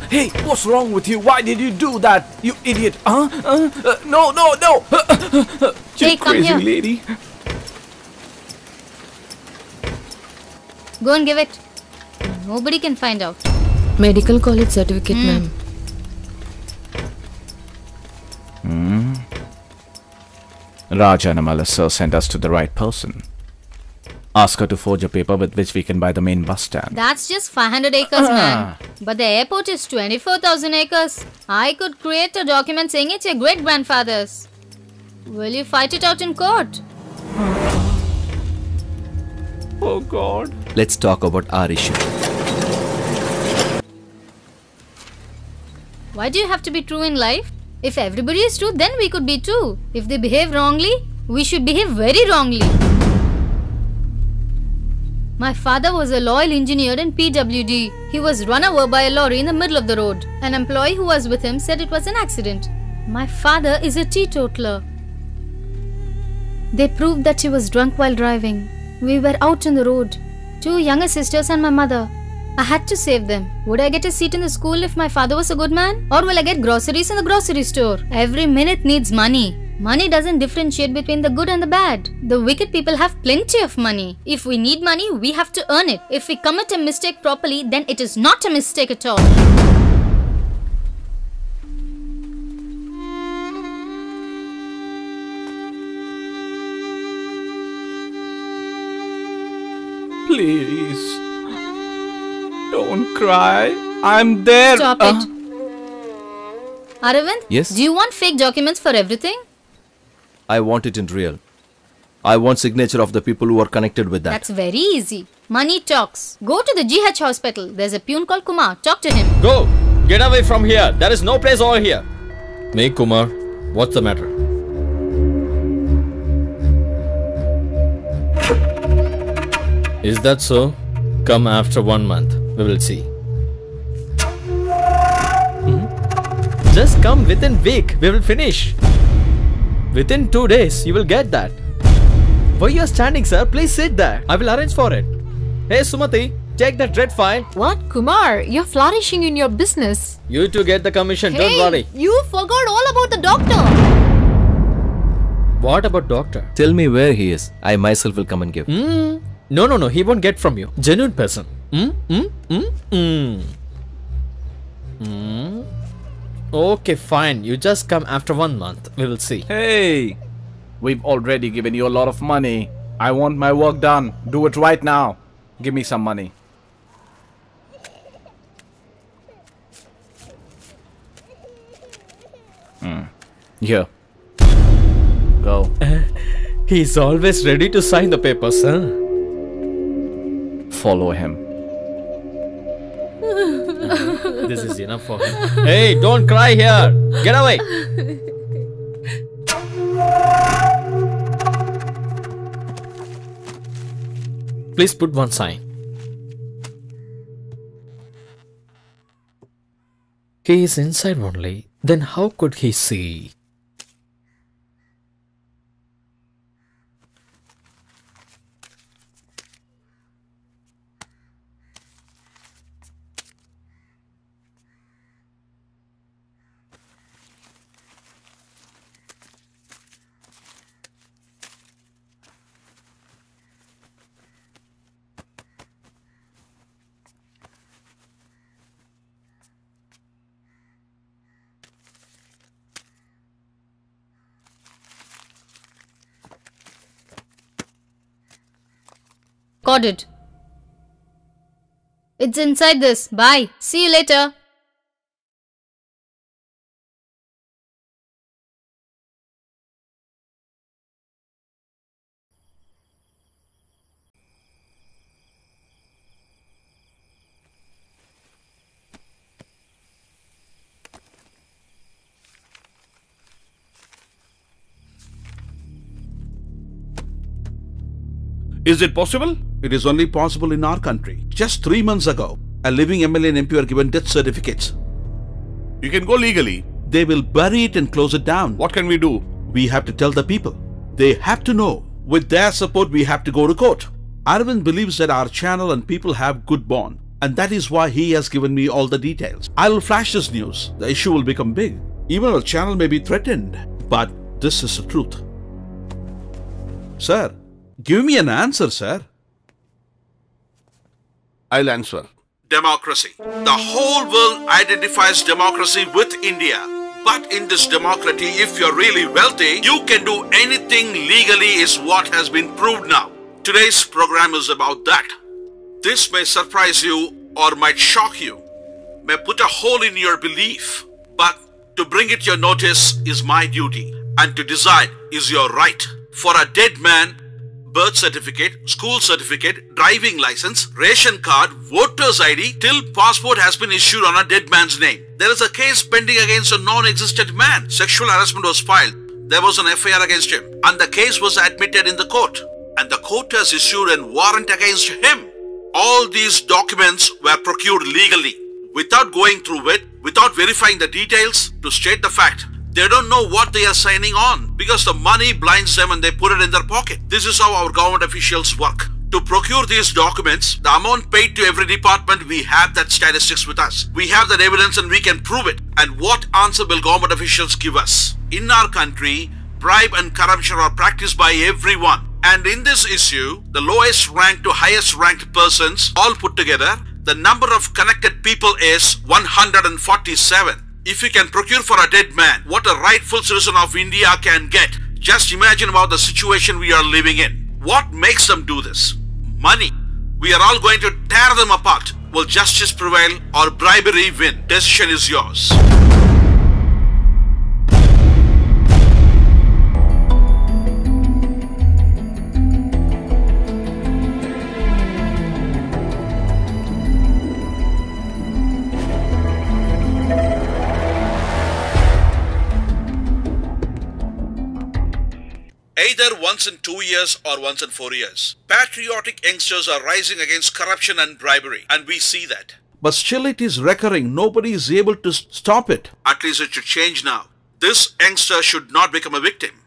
hey, what's wrong with you? Why did you do that? You idiot! Huh? Uh, uh, no, no, no! you Hey, come crazy here. lady. Go and give it. Nobody can find out. Medical college certificate, Hmm. ma'am. Hmm. Raja Namala sir sent us to the right person. Ask her to forge a paper with which we can buy the main bus stand. That's just 500 acres, ah. man. But the airport is 24,000 acres. I could create a document saying it's your great grandfather's. Will you fight it out in court? Oh god. Let's talk about our issue. Why do you have to be true in life? If everybody is true, then we could be too. If they behave wrongly, we should behave very wrongly. My father was a loyal engineer in PWD. He was run over by a lorry in the middle of the road. An employee who was with him said it was an accident. My father is a teetotaler. They proved that he was drunk while driving. We were out on the road. Two younger sisters and my mother. I had to save them. Would I get a seat in the school if my father was a good man? Or will I get groceries in the grocery store? Every minute needs money. Money doesn't differentiate between the good and the bad. The wicked people have plenty of money. If we need money, we have to earn it. If we commit a mistake properly, then it is not a mistake at all. Please. Don't cry. I'm there. Stop Uh, it. Aravind? Yes? Do you want fake documents for everything? I want it in real. I want signature of the people who are connected with that. That's very easy. Money talks. Go to the GH hospital. There's a pune called Kumar. Talk to him. Go! Get away from here. There is no place over here. Me, Kumar. What's the matter? Is that so? Come after one month. We will see. Hmm? Just come within week. We will finish. Within two days, you will get that. Why you are standing, sir? Please sit there. I will arrange for it. Hey, Sumati, take that red file. What, Kumar? You're flourishing in your business. You two get the commission. Don't worry. you forgot all about the doctor. What about doctor? Tell me where he is. I myself will come and give. Hmm. No, no, no. He won't get from you. Genuine person. Hmm. Hmm. Hmm. Hmm. Hmm. Okay, fine. You just come after one month. We will see. Hey, we've already given you a lot of money. I want my work done. Do it right now. Give me some money. Hmm. Here. Go. He's always ready to sign the papers, huh? Follow him. This is enough for him. Hey, don't cry here. Get away. Please put one sign. He is inside only. Then how could he see? It's inside this. Bye. See you later. Is it possible? It is only possible in our country. Just three months ago, a living MLA and MP were given death certificates. You can go legally. They will bury it and close it down. What can we do? We have to tell the people. They have to know. With their support, we have to go to court. Arvind believes that our channel and people have good bond. And that is why he has given me all the details. I will flash this news. The issue will become big. Even our channel may be threatened. But this is the truth. Sir, give me an answer, sir. I'll answer. Democracy. The whole world identifies democracy with India. But in this democracy, if you're really wealthy, you can do anything legally is what has been proved now. Today's program is about that. This may surprise you or might shock you, may put a hole in your belief, but to bring it your notice is my duty, and to decide is your right. For a dead man, birth certificate, school certificate, driving license, ration card, voter's ID, till passport has been issued on a dead man's name. There is a case pending against a non-existent man. Sexual harassment was filed. There was an FIR against him, and the case was admitted in the court. And the court has issued a warrant against him. All these documents were procured legally, without going through it, without verifying the details, to state the fact. They don't know what they are signing on because the money blinds them and they put it in their pocket. This is how our government officials work. To procure these documents, the amount paid to every department, we have that statistics with us. We have that evidence and we can prove it. And what answer will government officials give us? In our country, bribe and corruption are practiced by everyone. And in this issue, the lowest ranked to highest ranked persons all put together, the number of connected people is 147. If you can procure for a dead man what a rightful citizen of India can get, just imagine about the situation we are living in. What makes them do this? Money. We are all going to tear them apart. Will justice prevail or bribery win? Decision is yours. Once in two years or once in four years. Patriotic youngsters are rising against corruption and bribery, and we see that. But still, it is recurring. Nobody is able to stop it. At least it should change now. This youngster should not become a victim.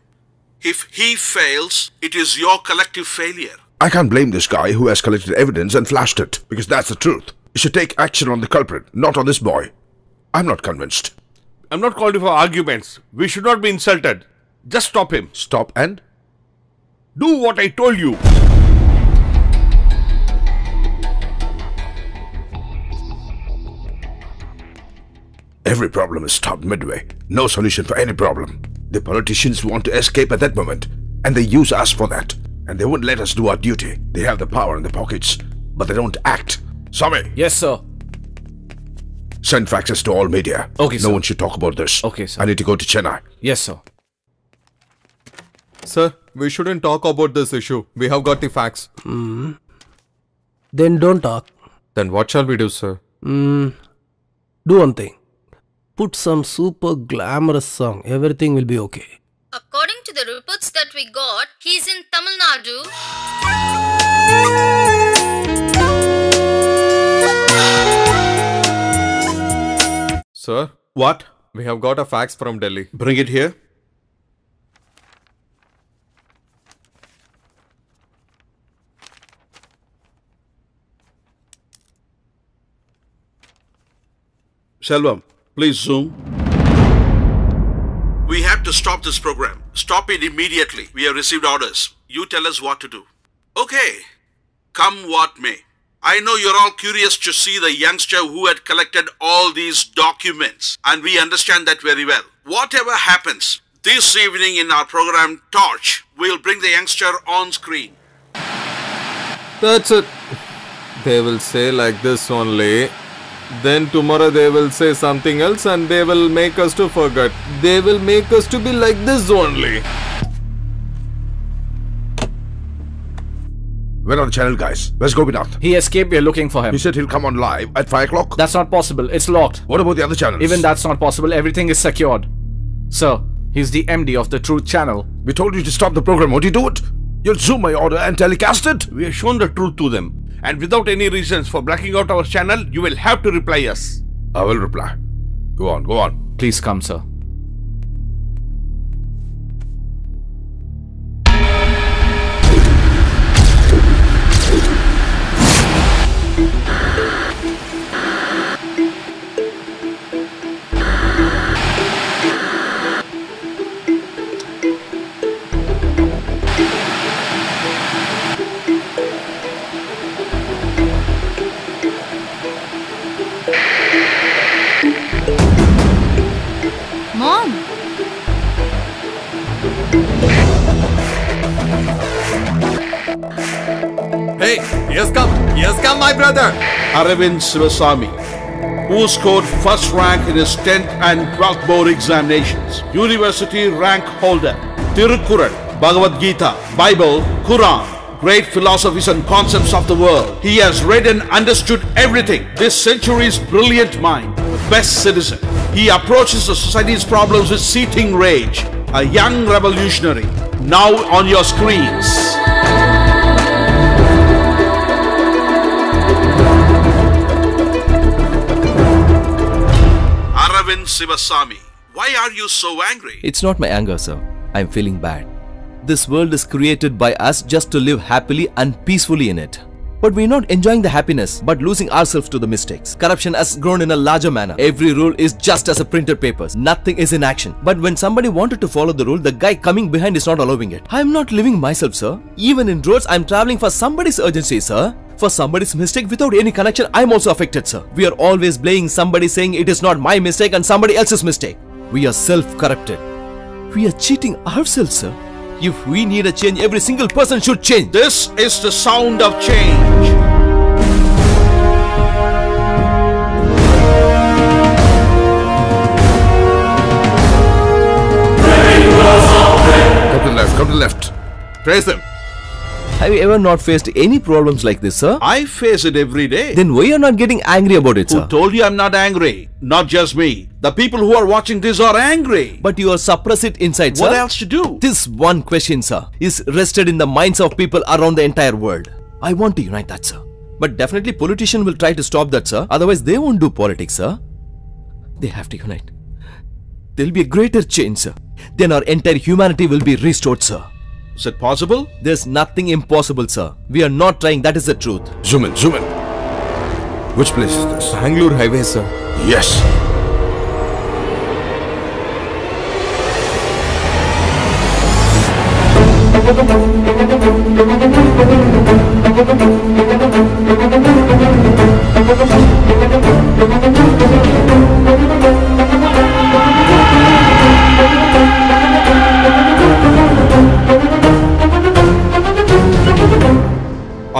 If he fails, it is your collective failure. I can't blame this guy who has collected evidence and flashed it, because that's the truth. You should take action on the culprit, not on this boy. I'm not convinced. I'm not called you for arguments. We should not be insulted. Just stop him. Stop and? Do what I told you. Every problem is stopped midway. No solution for any problem. The politicians want to escape at that moment, and they use us for that. And they won't let us do our duty. They have the power in their pockets, but they don't act. Sami, Yes, sir. send faxes to all media. Okay, No sir. one should talk about this. Okay, sir. I need to go to Chennai. Yes, sir. Sir, we shouldn't talk about this issue. We have got the facts. Then don't talk. Then what shall we do, sir? Mm, do one thing. Put some super glamorous song. Everything will be okay. According to the reports that we got, he's in Tamil Nadu. Sir, What? we have got a fax from Delhi. Bring it here. Selvam, please zoom. We have to stop this program. Stop it immediately. We have received orders. You tell us what to do. Okay. Come what may. I know you're all curious to see the youngster who had collected all these documents, and we understand that very well. Whatever happens, this evening in our program Torch, we'll bring the youngster on screen. That's it. They will say like this only. Then tomorrow they will say something else and they will make us to forget. They will make us to be like this only. Where are the channel guys? Where's Gopinath? He escaped. We're looking for him. He said he'll come on live at 5 o'clock. That's not possible. It's locked. What about the other channels? Even that's not possible. Everything is secured. Sir, he's the MD of the Truth Channel. We told you to stop the program. Won't you do it? You'll zoom my order and telecast it? We have shown the truth to them. And without any reasons for blacking out our channel, you will have to reply us. I will reply. Go on, go on. Please come, sir. Hey, yes come, yes come my brother. Aravind Sivasamy, who scored first rank in his 10th and 12th board examinations, university rank holder, Tirukural, Bhagavad Gita, Bible, Quran, great philosophies and concepts of the world. He has read and understood everything. This century's brilliant mind, best citizen. He approaches the society's problems with seething rage. A young revolutionary, now on your screens. Aravind Sivasamy, why are you so angry? It's not my anger, sir. I'm feeling bad. This world is created by us just to live happily and peacefully in it. But we're not enjoying the happiness, but losing ourselves to the mistakes. Corruption has grown in a larger manner. Every rule is just as a printed papers. Nothing is in action. But when somebody wanted to follow the rule, the guy coming behind is not allowing it. I'm not living myself, sir. Even in roads, I'm traveling for somebody's urgency, sir. For somebody's mistake without any connection, I'm also affected, sir. We are always blaming somebody saying it is not my mistake and somebody else's mistake. We are self-corrupted. We are cheating ourselves, sir. If we need a change, every single person should change. This is the sound of change. Come to the left, come to the left. Trace him. Have you ever not faced any problems like this, sir? I face it every day. Then why are you not getting angry about it, Who sir? told you I'm not angry? Not just me. The people who are watching this are angry. But you are suppress it inside, sir. what else to do? This one question, sir, is rested in the minds of people around the entire world. I want to unite that, sir. But definitely politicians will try to stop that, sir. Otherwise, they won't do politics, sir. They have to unite. there'll be a greater change, sir. Then our entire humanity will be restored, sir. Is it possible? There's nothing impossible, sir. We are not trying, that is the truth. Zoom in, zoom in. Which place is this? Bangalore Highway, sir. Yes.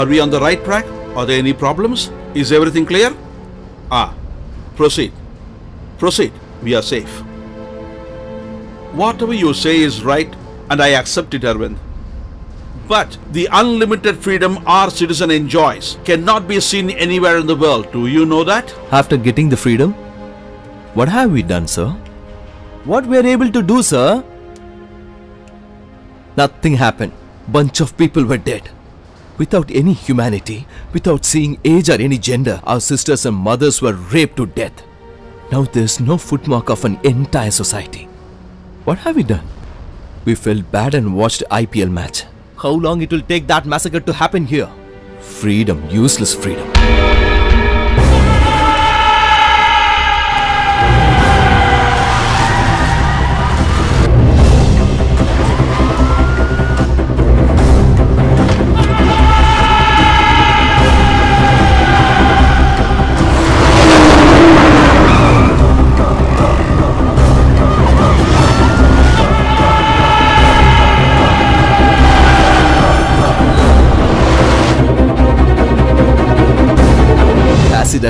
Are we on the right track? Are there any problems? Is everything clear? Ah, proceed. Proceed. We are safe. Whatever you say is right, and I accept it, Arvind. But the unlimited freedom our citizen enjoys cannot be seen anywhere in the world. Do you know that? After getting the freedom, what have we done, sir? What we are able to do, sir? Nothing happened. Bunch of people were dead. Without any humanity, without seeing age or any gender, our sisters and mothers were raped to death. Now there's no footmark of an entire society. What have we done? We felt bad and watched IPL match. How long it will take that massacre to happen here? Freedom, useless freedom.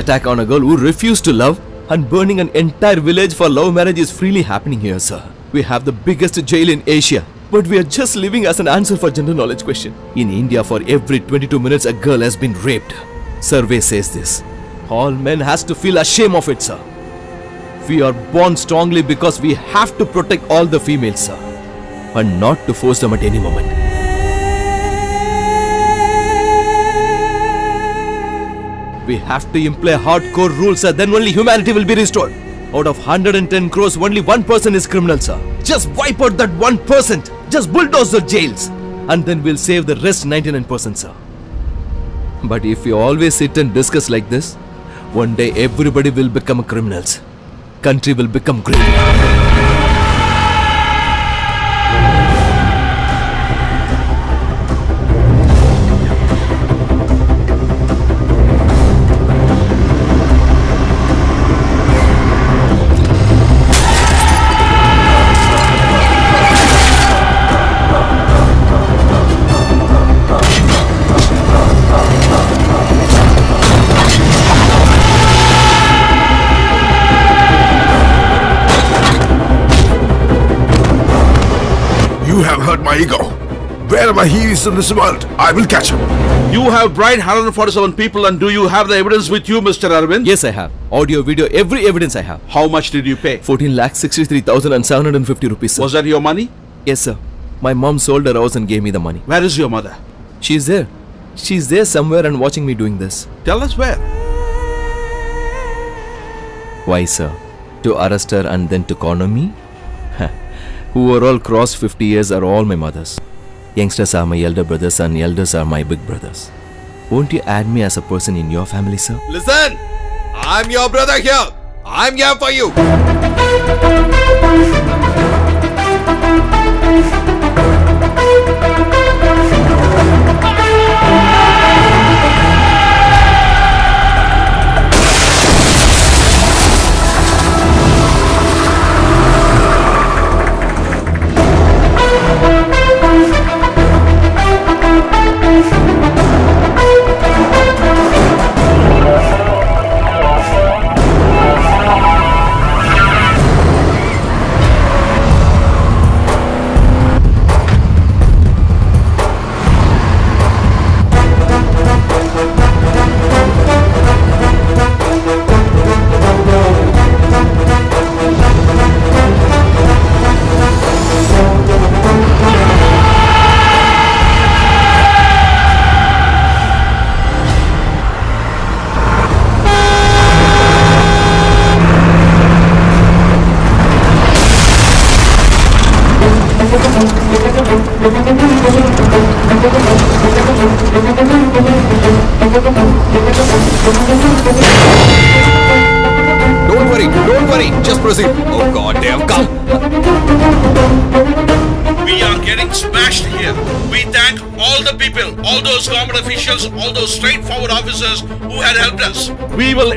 Attack on a girl who refused to love and burning an entire village for love marriage is freely happening here, sir. We have the biggest jail in Asia, but we are just living as an answer for general knowledge question. In India, for every 22 minutes, a girl has been raped. Survey says this. All men has to feel ashamed of it, sir. We are born strongly because we have to protect all the females, sir, and not to force them at any moment. We have to imply hardcore rules, sir. Then only humanity will be restored. Out of 110 crores, only one person is criminal, sir. Just wipe out that 1%. Just bulldoze the jails. And then we'll save the rest 99%, sir. But if you always sit and discuss like this, one day everybody will become criminals. Country will become great. Wherever he is in this world, I will catch him. You have bribed 147 people and do you have the evidence with you, Mr. Arvind? Yes, I have. Audio, video, every evidence I have. How much did you pay? 14 lakh 63,750 rupees, sir. Was that your money? Yes, sir. My mom sold her house and gave me the money. Where is your mother? She's there. She's there somewhere and watching me doing this. Tell us where. Why, sir? To arrest her and then to corner me? Who are all cross 50 years are all my mothers. Youngsters are my elder brothers and elders are my big brothers. Won't you add me as a person in your family, sir? Listen! I'm your brother here! I'm here for you!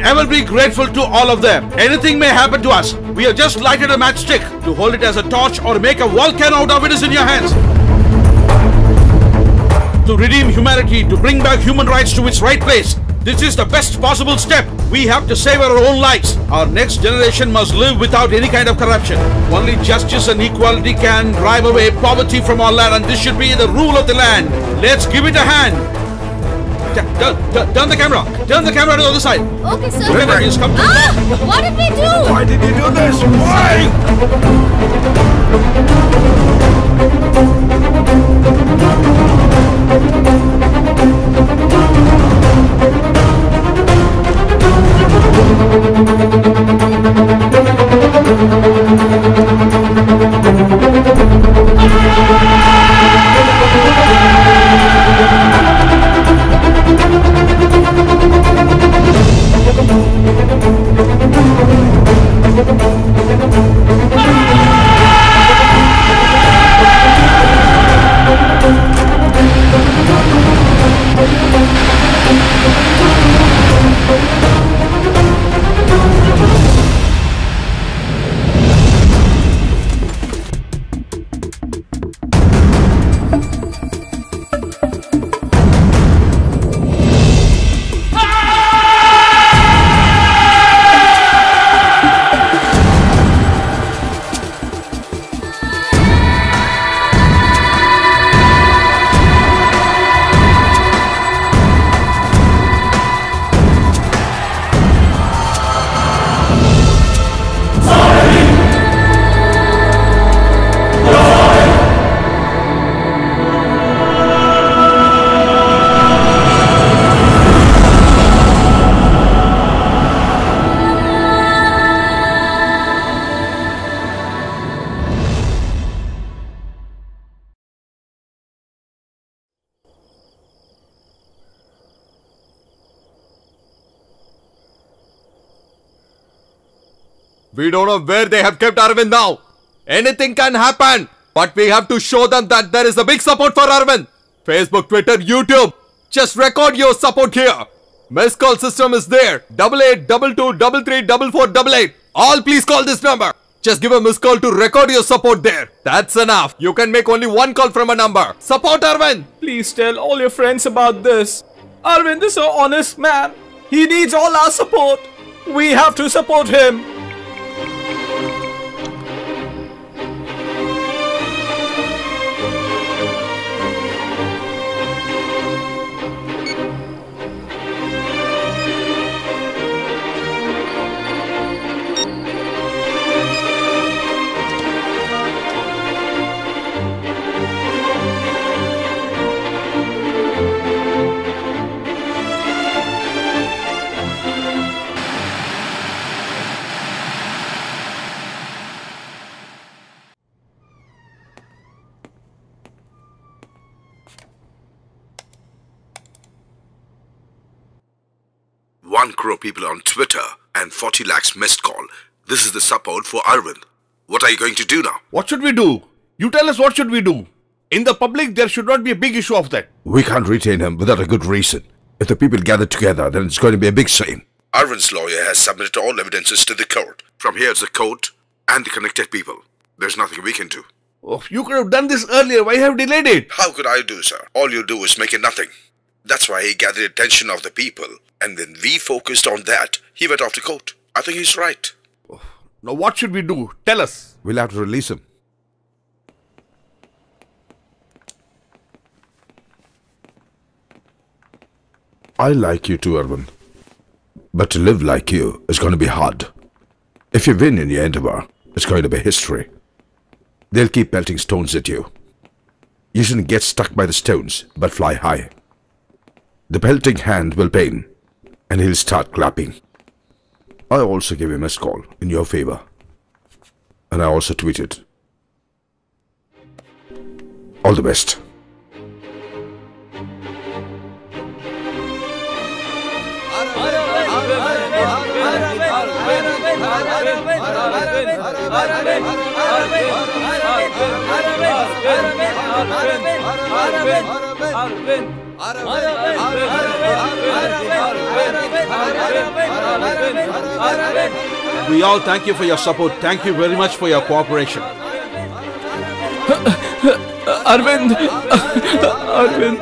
We will be grateful to all of them. Anything may happen to us. We have just lighted a matchstick. To hold it as a torch or make a volcano out of it is in your hands. To redeem humanity, to bring back human rights to its right place. This is the best possible step. We have to save our own lives. Our next generation must live without any kind of corruption. Only justice and equality can drive away poverty from our land and this should be the rule of the land. Let's give it a hand. Turn, turn, turn the camera. Turn the camera to the other side. Okay, sir. River is come to Ah! What did we do? Why did you do this? Why? They have kept Arvind now. Anything can happen. But we have to show them that there is a big support for Arvind. Facebook, Twitter, YouTube. Just record your support here. Missed call system is there. Double eight, double two, double three, double four, double eight. All please call this number. Just give a missed call to record your support there. That's enough. You can make only one call from a number. Support Arvind. Please tell all your friends about this. Arvind is an honest man. He needs all our support. We have to support him. One crore people on Twitter and 40 lakhs missed call. This is the support for Arvind. What are you going to do now? What should we do? You tell us what should we do. In the public, there should not be a big issue of that. We can't retain him without a good reason. If the people gather together, then it's going to be a big shame. Arvind's lawyer has submitted all evidences to the court. From here, it's the court and the connected people. There's nothing we can do. Oh, you could have done this earlier. Why have you delayed it? How could I do, sir? All you do is make it nothing. That's why he gathered attention of the people. And when we focused on that, he went off to court. I think he's right. Now, what should we do? Tell us. We'll have to release him. I like you too, Arvind. But to live like you is going to be hard. If you win in your endeavor, it's going to be history. They'll keep pelting stones at you. You shouldn't get stuck by the stones, but fly high. The pelting hand will pain, and he'll start clapping. I also gave him a call in your favor. And I also tweeted. All the best. We all thank you for your support. Thank you very much for your cooperation. Arvind! Arvind!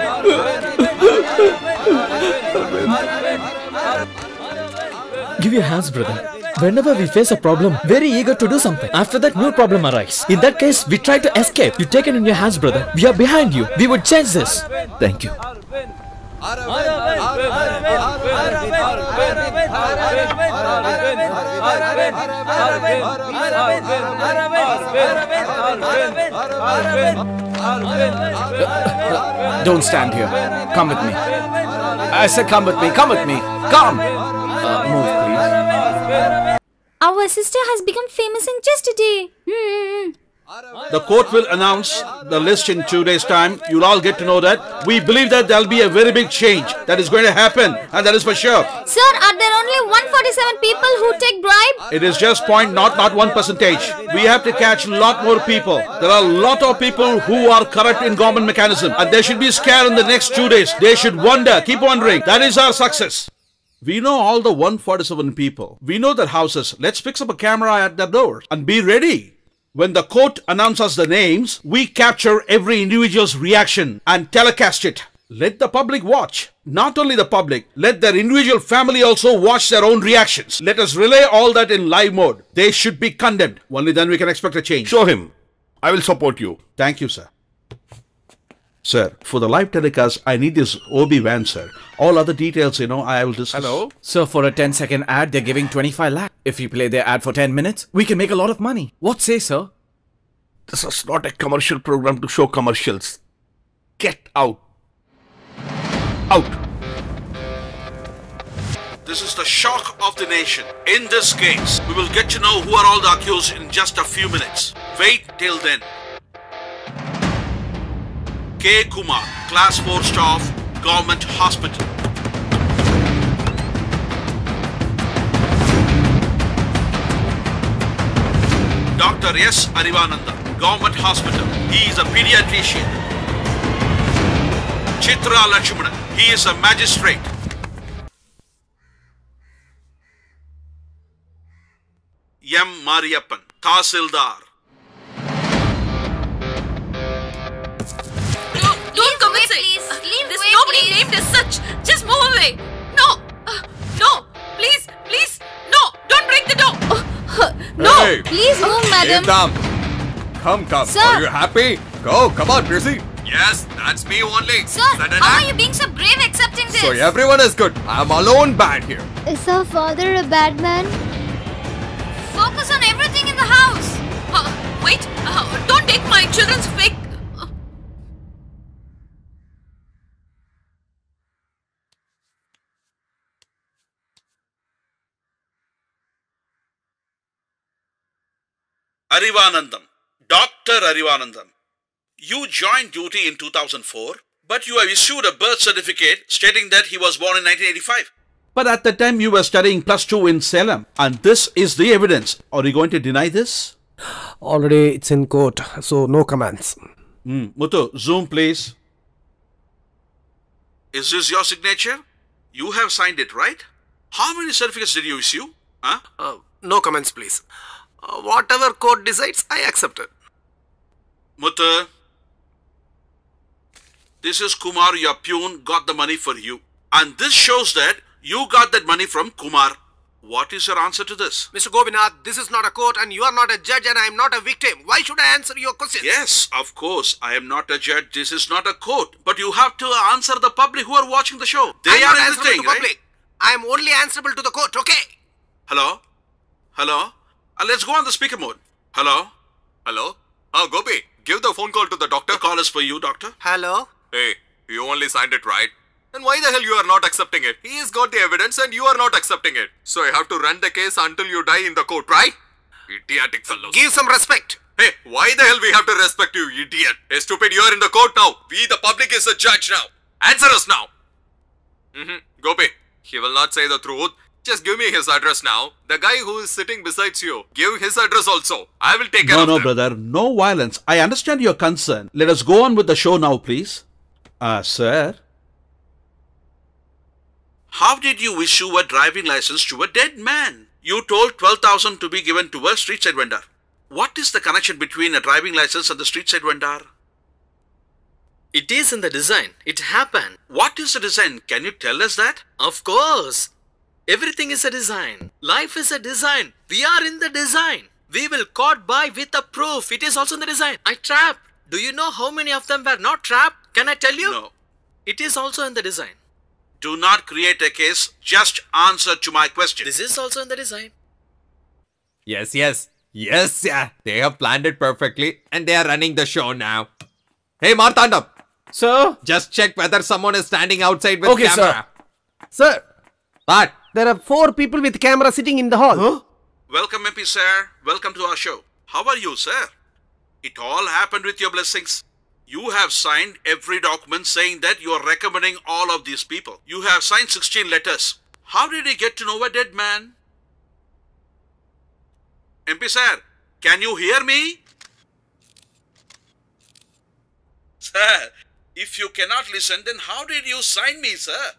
Give your hands, brother. Whenever we face a problem, very eager to do something. After that, new problem arises. In that case, we try to escape. You take it in your hands, brother. We are behind you. We would change this. Thank you. Don't stand here. Come with me. I said come with me. Come with me. Come. Uh, move. Our sister has become famous in just a day. Hmm. The court will announce the list in two days' time. You'll all get to know that. We believe that there'll be a very big change that is going to happen, and that is for sure. Sir, are there only 147 people who take bribe? It is just point, not not one percentage. We have to catch a lot more people. There are a lot of people who are corrupt in government mechanism, and they should be scared in the next two days. They should wonder, keep wondering. That is our success. We know all the 147 people. We know their houses. Let's fix up a camera at their doors and be ready. When the court announces the names, we capture every individual's reaction and telecast it. Let the public watch. Not only the public, let their individual family also watch their own reactions. Let us relay all that in live mode. They should be condemned. Only then we can expect a change. Show him. I will support you. Thank you, sir. Sir, for the live telecast, I need this OB van, sir. All other details, you know, I will discuss. Hello? So for a 10 second ad, they're giving 25 lakh. If we play their ad for 10 minutes, we can make a lot of money. What say, sir? This is not a commercial program to show commercials. Get out. Out. This is the shock of the nation. In this case, we will get to know who are all the accused in just a few minutes. Wait till then. K. Kumar, Class 4 staff, Government Hospital. Dr. S. Arivananda, Government Hospital. He is a pediatrician. Chitra Lakshmana, he is a magistrate. M. Mariappan, Tahsildar. Please. Leave There's way, nobody please. named as such. Just move away. No. Uh, no. Please. Please. No. Don't break the door. Uh, no. Hey, Please move, madam. Give them. Come, come. Sir. Are you happy? Go, come on, Piercy. Yes, that's me only. Sir, how are you being so brave accepting this? So everyone is good. I'm alone bad here. Is our father a bad man? Focus on everything in the house. Uh, wait. Uh, don't take my children's fake. Uh, Arivanandam, Dr. Arivanandam. You joined duty in 2004, but you have issued a birth certificate stating that he was born in 1985. But at the time you were studying plus two in Salem, and this is the evidence. Are you going to deny this? Already it's in court, so no comments. Hmm. Muthu, zoom please. Is this your signature? You have signed it, right? How many certificates did you issue? Huh? Uh, no comments, please. Whatever court decides, I accept it. Muthu, this is Kumar, your peon, got the money for you. And this shows that you got that money from Kumar. What is your answer to this? Mr. Gopinath, this is not a court and you are not a judge and I am not a victim. Why should I answer your questions? Yes, of course. I am not a judge. This is not a court. But you have to answer the public who are watching the show. They I'm are not answerable thing, to right? public. I am only answerable to the court, okay? Hello? Hello? Uh, let's go on the speaker mode. Hello? Hello? Oh, Gopi, give the phone call to the doctor. The call is for you, doctor. Hello? Hey, you only signed it, right? Then why the hell you are not accepting it? He has got the evidence and you are not accepting it. So I have to run the case until you die in the court, right? Idiotic fellows. Give some respect. Hey, why the hell we have to respect you, idiot? Hey, stupid, you are in the court now. We, the public, is the judge now. Answer us now. Mm-hmm. Gopi, he will not say the truth. Just give me his address now. The guy who is sitting beside you, give his address also. I will take care No, of no, them. brother. No violence. I understand your concern. Let us go on with the show now, please. Uh, sir. How did you issue a driving license to a dead man? You told 12,000 to be given to a street side vendor. What is the connection between a driving license and the street side vendor? It is in the design. It happened. What is the design? Can you tell us that? Of course. Everything is a design. Life is a design. We are in the design. We will caught by with a proof. It is also in the design. I trapped. Do you know how many of them were not trapped? Can I tell you? No. It is also in the design. Do not create a case. Just answer to my question. This is also in the design. Yes, yes. Yes, yeah. They have planned it perfectly and they are running the show now. Hey, Marthandam. Sir? Just check whether someone is standing outside with Okay, sir. camera. Sir, What? There are four people with camera sitting in the hall. Welcome, MP sir. Welcome to our show. How are you, sir? It all happened with your blessings. You have signed every document saying that you are recommending all of these people. You have signed 16 letters. How did you get to know a dead man? MP sir, can you hear me? Sir, if you cannot listen, then how did you sign me, sir?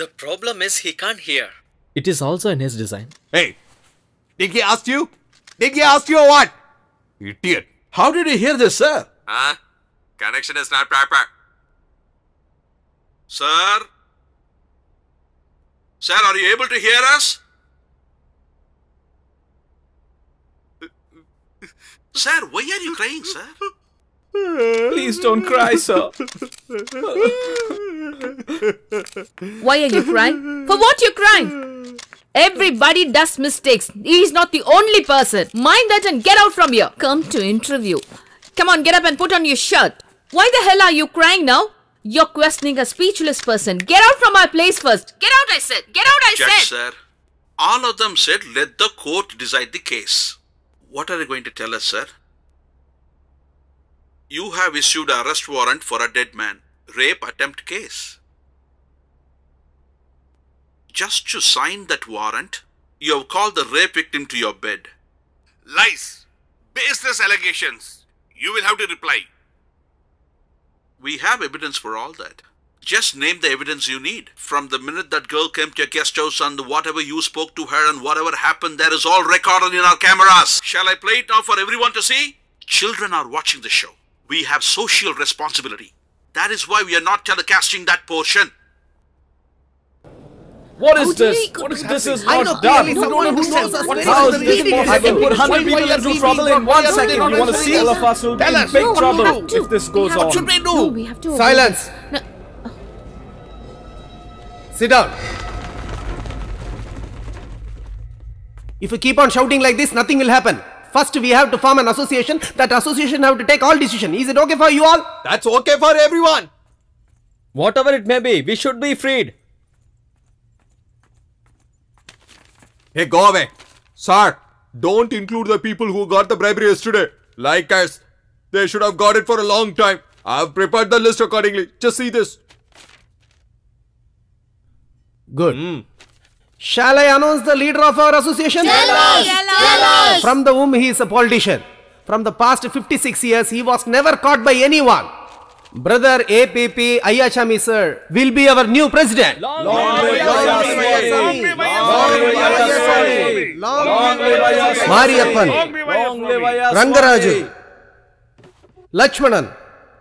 The problem is he can't hear. It is also in his design. Hey, did he ask you? Did he ask you or what? Idiot. How did you hear this, sir? Huh? Connection is not proper. Sir? Sir, are you able to hear us? Sir, why are you crying, sir? Please don't cry, sir. Why are you crying? For what you're crying? Everybody does mistakes. He is not the only person. Mind that and get out from here. Come to interview. Come on, get up and put on your shirt. Why the hell are you crying now? You're questioning a speechless person. Get out from my place first. Get out, I said. Get out, I Judge, said. sir. All of them said let the court decide the case. What are you going to tell us, sir? You have issued arrest warrant for a dead man. Rape attempt case. Just to sign that warrant, you have called the rape victim to your bed. Lies. Baseless allegations. You will have to reply. We have evidence for all that. Just name the evidence you need. From the minute that girl came to your guest house and whatever you spoke to her and whatever happened, there is all recorded in our cameras. Shall I play it now for everyone to see? Children are watching the show. We have social responsibility. That is why we are not telecasting that portion. What is this? What is this is I not know done. clearly someone who knows us very How this possible? I can put really, 100 people into we trouble in one second. brought- You want to see being- all of us will be in big No, trouble have to. if this goes on. What should we do? No, we have to. Silence. Sit down. If you keep on shouting like this, nothing will happen. First, we have to form an association. That association have to take all decision. Is it okay for you all? That's okay for everyone. Whatever it may be, we should be freed. Hey, go away. Sir, don't include the people who got the bribery yesterday. Like us. They should have got it for a long time. I've prepared the list accordingly. Just see this. Good. Hmm. Shall I announce the leader of our association? Tell us. Tell us. From the whom he is a politician. From the past 56 years, he was never caught by anyone. Brother APP Ayachami sir will be our new president. Long. Long live Ayaswamy. Long live Ayaswamy. Mariappan, Long live Ayaswamy. Rangaraju, Lakshmanan,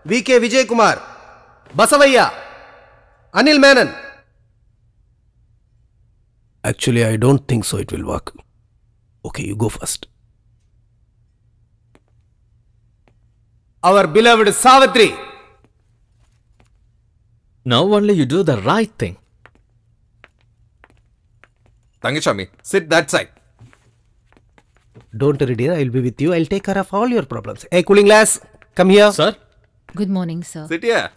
VK Vijay Kumar, Basavaya, Anil Menon. Actually, I don't think so it will work. Okay, you go first. Our beloved Savitri. Now only you do the right thing. Tangishami, sit that side. Don't worry, dear. I'll be with you. I'll take care of all your problems. Hey, cooling glass, come here. Sir? Good morning, sir. Sit here.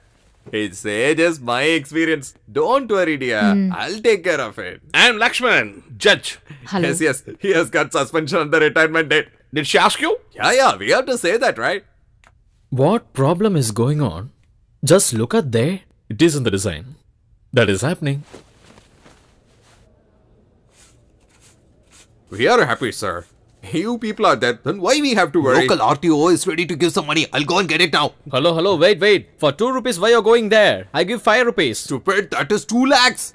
His age is my experience. Don't worry, dear. Hmm. I'll take care of it. I'm Lakshman, judge. Hello. Yes, yes. He has got suspension on the retirement date. Did she ask you? Yeah, yeah. We have to say that, right? What problem is going on? Just look at there. It is in the design. That is happening. We are happy, sir. You people are dead, then why we have to worry? Local RTO is ready to give some money. I'll go and get it now. Hello, hello, wait, wait. For 2 rupees, why you're going there? I give 5 rupees. Stupid, that is 2 lakhs.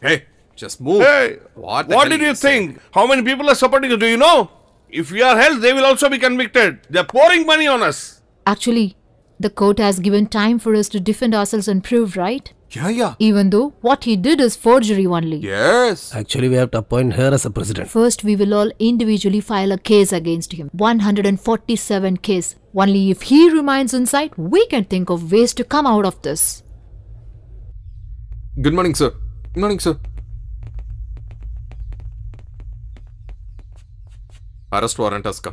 Hey, just move. Hey, what, what did you saying? think? How many people are supporting you? Do you know? If we are held, they will also be convicted. They're pouring money on us. Actually, the court has given time for us to defend ourselves and prove, right? Yeah, yeah. Even though what he did is forgery only. Yes. Actually, we have to appoint her as a president. First, we will all individually file a case against him. 147 case. Only if he remains inside, we can think of ways to come out of this. Good morning, sir. Good morning, sir. Arrest warrant has come.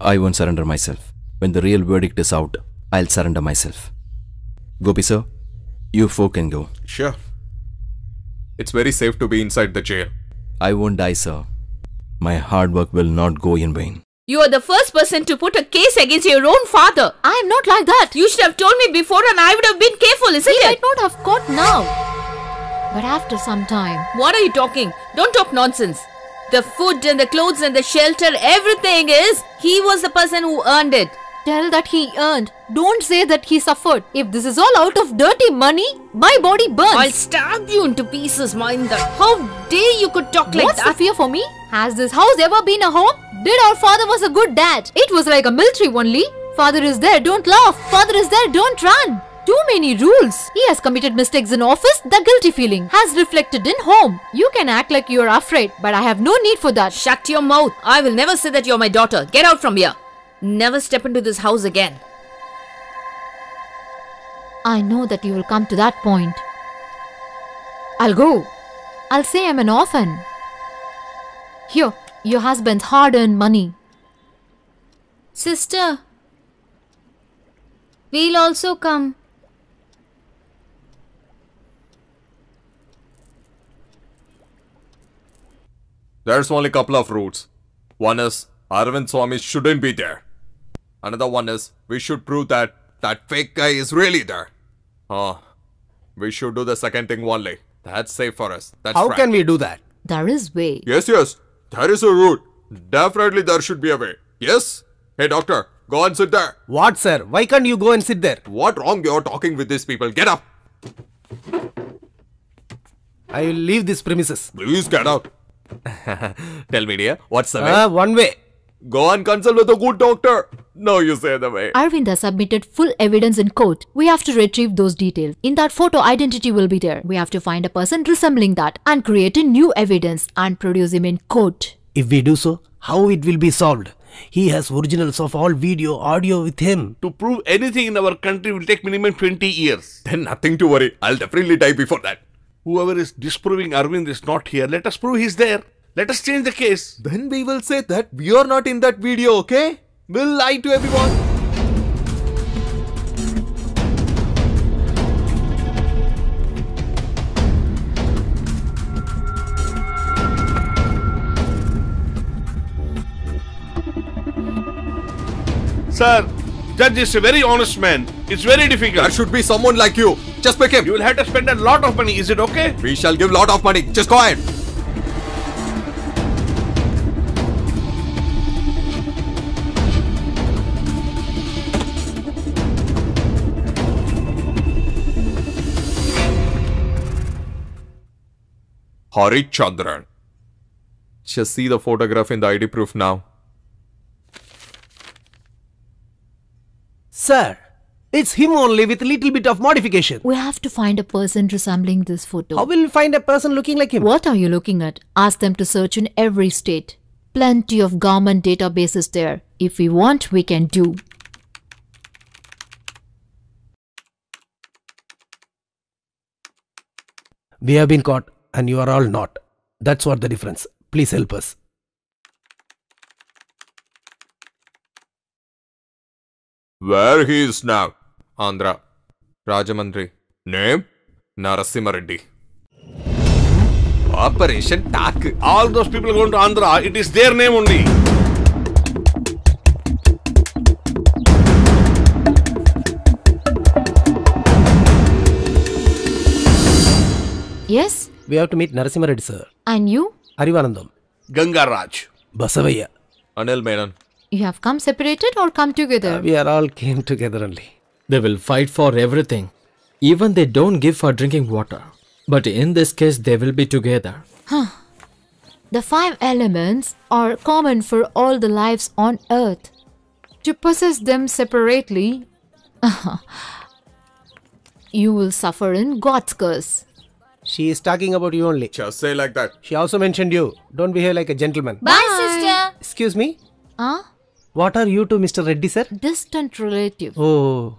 I won't surrender myself. When the real verdict is out, I'll surrender myself. Gopi sir, you four can go. Sure. It's very safe to be inside the jail. I won't die, sir. My hard work will not go in vain. You are the first person to put a case against your own father. I am not like that. You should have told me before and I would have been careful, isn't He it? might not have caught now. But after some time. What are you talking? Don't talk nonsense. The food and the clothes and the shelter, everything is. He was the person who earned it. Tell that he earned. Don't say that he suffered. If this is all out of dirty money, my body burns. I'll stab you into pieces, mind that. How dare you could talk like that? What's the fear for me? Has this house ever been a home? Did our father was a good dad? It was like a military only. Father is there, don't laugh. Father is there, don't run. Too many rules. He has committed mistakes in office. The guilty feeling has reflected in home. You can act like you are afraid, but I have no need for that. Shut your mouth. I will never say that you're my daughter. Get out from here. Never step into this house again. I know that you will come to that point. I'll go. I'll say I'm an orphan. Here, your husband's hard earned money. Sister, we'll also come. There's only a couple of routes. One is Arvind Swami shouldn't be there. Another one is we should prove that that fake guy is really there. Oh, we should do the second thing only. That's safe for us. That's How right. can we do that? There is way. Yes, yes. There is a route. Definitely there should be a way. Yes? Hey, doctor, go and sit there. What, sir? Why can't you go and sit there? What wrong you're talking with these people? Get up. I will leave this premises. Please get out. Tell me, dear, what's the way? Ah, one way. Go and consult with a good doctor. No, you say the way. Arvind has submitted full evidence in court. We have to retrieve those details. In that photo, identity will be there. We have to find a person resembling that and create a new evidence and produce him in court. If we do so, how it will be solved? He has originals of all video, audio with him. To prove anything in our country will take minimum 20 years. Then nothing to worry. I'll definitely die before that. Whoever is disproving Arvind is not here, let us prove he's there. Let us change the case. Then we will say that we are not in that video, okay? We'll lie to everyone. Sir, judge is a very honest man. It's very difficult. There should be someone like you. Just pick him. You will have to spend a lot of money. Is it okay? We shall give a lot of money. Just go ahead. Harit Chandran. Just see the photograph in the ID proof now. Sir, it's him only with a little bit of modification. We have to find a person resembling this photo. How will we find a person looking like him? What are you looking at? Ask them to search in every state. Plenty of government databases there. If we want, we can do. We have been caught and you are all not. That's what the difference. Please help us. Where he is now? Andhra. Rajamandri. Name? Narasimha Reddy. Operation TAK. All those people going to Andhra, it is their name only. Yes? We have to meet Narasimha Reddy, sir. And you? Arivanandam. Ganga Raj. Basavaya. Anil Menon. You have come separated or come together? We are all came together only. They will fight for everything. Even they don't give for drinking water. But in this case, they will be together. The five elements are common for all the lives on earth. To possess them separately, you will suffer in God's curse. She is talking about you only. Just say like that. She also mentioned you. Don't behave like a gentleman. Bye, sister. Excuse me? Huh? What are you to Mr. Reddy, sir? Distant relative. Oh.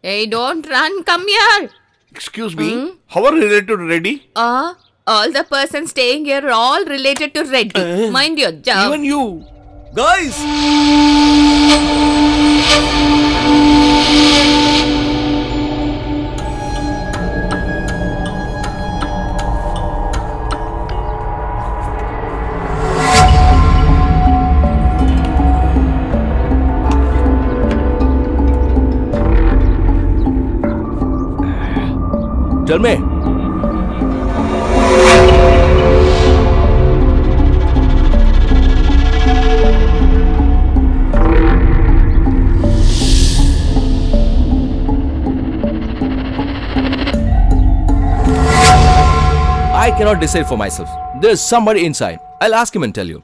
Hey, don't run. Come here. Excuse me. How are you related to Reddy? Uh, all the persons staying here are all related to Reddy. Mind your job. Even you. Guys! Tell me. I cannot decide for myself. There's somebody inside. I'll ask him and tell you.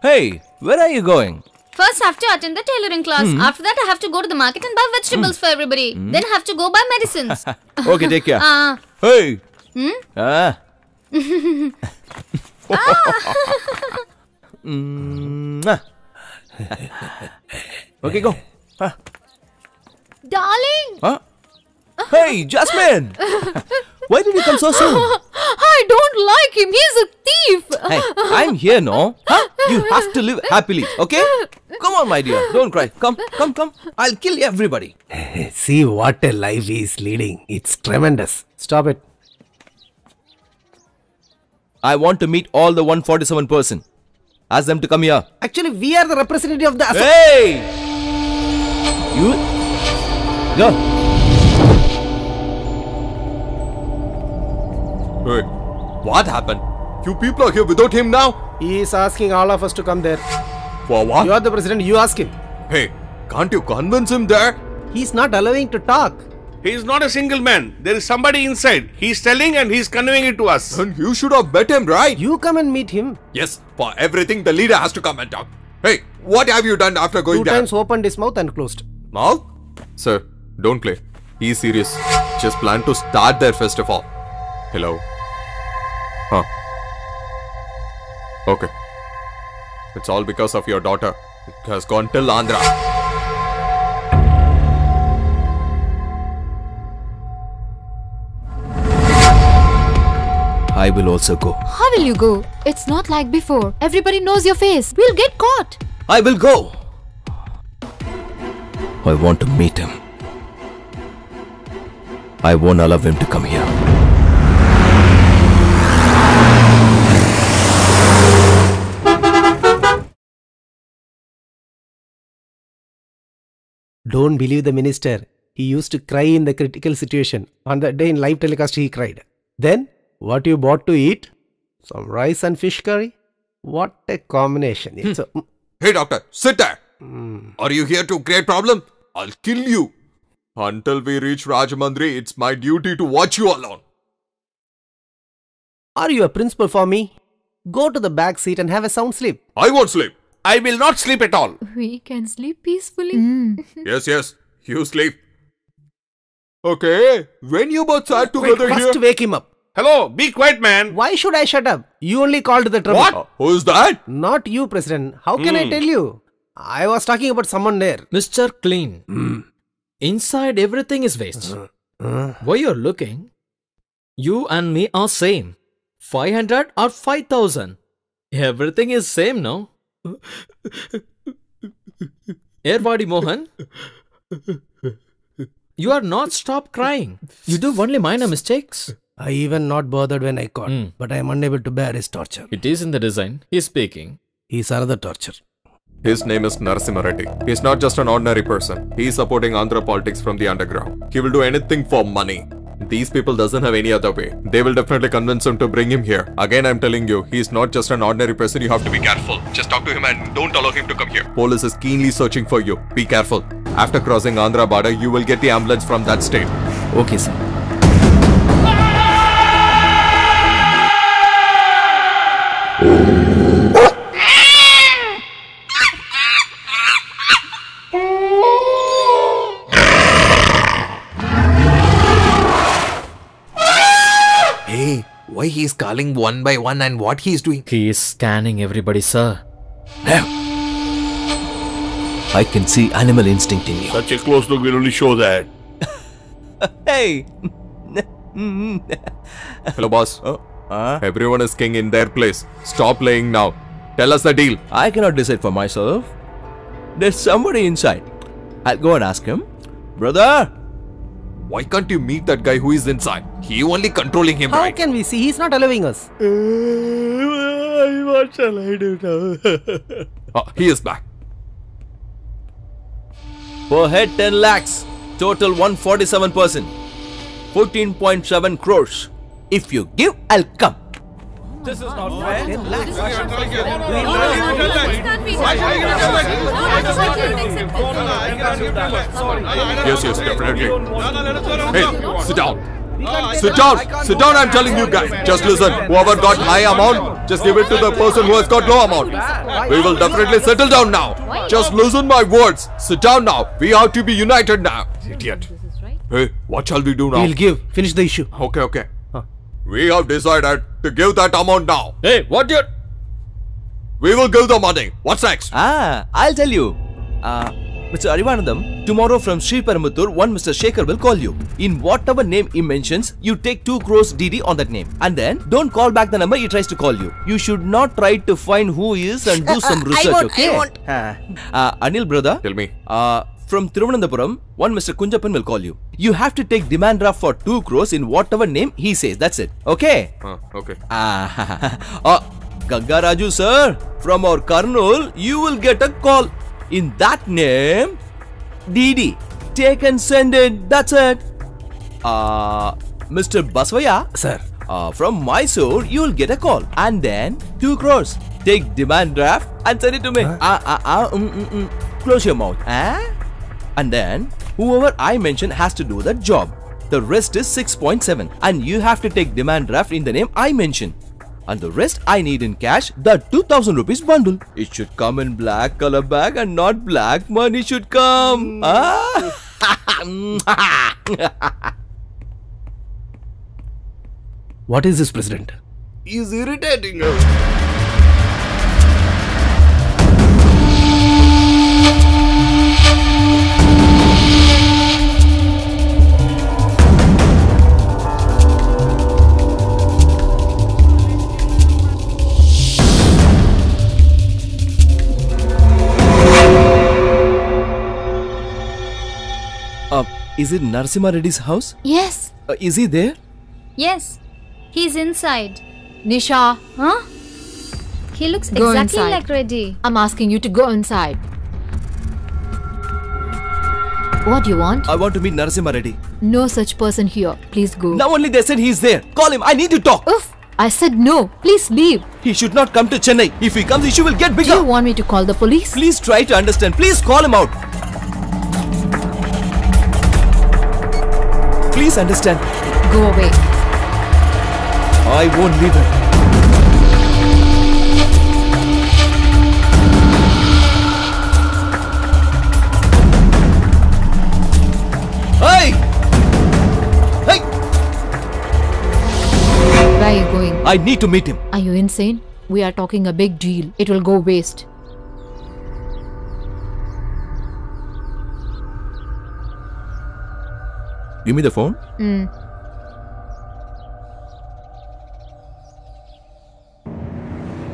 Hey, where are you going? First, have to attend the tailoring class. After that, I have to go to the market and buy vegetables for everybody. Then, have to go buy medicines. Okay, take care. Ah. Hey! Hmm? Ah. Mwah. okay, go. Huh? Darling! Huh? Hey, Jasmine! Why did you come so soon? I don't like him. He's a thief. Hey, I'm here, no? Huh? You have to live happily, okay? Come on, my dear. Don't cry. Come, come, come. I'll kill everybody. See what a life he is leading. It's tremendous. Stop it. I want to meet all the 147 person. Ask them to come here. Actually, we are the representative of the. asso- Hey! You. Go. Hey, what happened? You people are here without him now? He is asking all of us to come there. For what? You are the president. You ask him. Hey, can't you convince him there? He's not allowing to talk. He is not a single man. There is somebody inside. He's telling and he's conveying it to us. Then you should have met him, right? You come and meet him. Yes, for everything the leader has to come and talk. Hey, what have you done after going Two there? times opened his mouth and closed. Mouth? Sir, don't play. He's serious. Just plan to start their first of all. Hello? Huh. Okay. It's all because of your daughter. It has gone till Andhra. I will also go. How will you go? It's not like before. Everybody knows your face. We'll get caught. I will go. I want to meet him. I won't allow him to come here. Don't believe the minister. He used to cry in the critical situation. On that day in live telecast, he cried. Then, what you bought to eat? Some rice and fish curry? What a combination. Hmm. It's a, mm. Hey, doctor, sit there. Hmm. Are you here to create problem? I'll kill you. Until we reach Rajahmundry, it's my duty to watch you alone. Are you a principal for me? Go to the back seat and have a sound sleep. I won't sleep. I will not sleep at all. We can sleep peacefully. Hmm. Yes, yes. You sleep. Okay. When you both sat Wait, together first here. wake him up. Hello, be quiet, man. Why should I shut up? You only called the trouble. What? Uh, who's that? Not you, President. How can I hmm. tell you? I was talking about someone there. Mr. Clean. Inside everything is waste. Uh, uh. Why you're looking? You and me are same. 500 or 5000. Everything is same, no? Airwadi Mohan. You are not stop crying. You do only minor mistakes. I even not bothered when I caught, Hmm. but I am unable to bear his torture. It is in the design. He's speaking. He's another torture. His name is Narasimha Reddy. is not just an ordinary person. He is supporting Andhra politics from the underground. He will do anything for money. These people doesn't have any other way. They will definitely convince him to bring him here. Again, I'm telling you, he's not just an ordinary person. You have to be careful. Just talk to him and don't allow him to come here. Police is keenly searching for you. Be careful. After crossing Andhra border, you will get the ambulance from that state. Okay, sir. Why he is calling one by one and what he is doing? He is scanning everybody, sir. I can see animal instinct in you. Such a close look will only show that. Hey! Hello, boss. uh? Everyone is king in their place. Stop playing now. Tell us the deal. I cannot decide for myself. There's somebody inside. I'll go and ask him. Brother! Why can't you meet that guy who is inside? He only controlling him, How right? can we see? He's not allowing us. what shall I do now? Ah, he is back. Per head 10 lakhs. Total 147 person. 14.7 crores. If you give, I'll come. This is not fair. Yes, yes, definitely. Hey, sit down. Sit down. Sit down, I'm telling you guys. Just listen. Whoever got high amount, just give it to the person who has got low amount. We will definitely settle down now. Just listen my words. Sit down now. We have to be united now. Idiot. Hey, what shall we do now? We'll give. Finish the issue. Okay, okay. We have decided to give that amount now. Hey, what you? We will give the money. What's next? Ah, I'll tell you. Uh, Mr. Arivanandam, tomorrow from Sri Paramutur, one Mr. Shekhar will call you. In whatever name he mentions, you take 2 crores DD on that name. And then, don't call back the number he tries to call you. You should not try to find who he is and do some research, won't, I okay? won't. Uh, Anil brother. Tell me. Uh, from Thiruvananthapuram, one Mr. Kunjapan will call you. You have to take demand draft for 2 crores in whatever name he says. That's it. Okay? Uh, okay. Ah, uh, Gangaraju sir, from our Kurnool, you will get a call. In that name, DD. Take and send it. That's it. Uh, Mr. Baswaya, Sir. uh, from Mysore, you will get a call. And then, 2 crores. Take demand draft and send it to me. Ah, ah, ah, mm, mm, mm. Close your mouth. Ah? And then, whoever I mention has to do the job. The rest is 6.7 and you have to take demand draft in the name I mention. And the rest I need in cash, the 2000 rupees bundle. It should come in black color bag and not black money should come. Ah? What is this, President? He's irritating us. Is it Narasimha Reddy's house? Yes. Uh, is he there? Yes, he's inside. Nisha, Huh? He looks Go exactly inside. like Reddy. I'm asking you to go inside. What do you want? I want to meet Narasimha Reddy. No such person here. Please go. Now only they said he's there. Call him. I need to talk. Oof! I said no. Please leave. He should not come to Chennai. If he comes, issue will get bigger. Do you want me to call the police? Please try to understand. Please call him out. Please understand. Go away. I won't leave him. Hey! Hey! Where are you going? I need to meet him. Are you insane? We are talking a big deal. It will go waste. Give me the phone. Mm.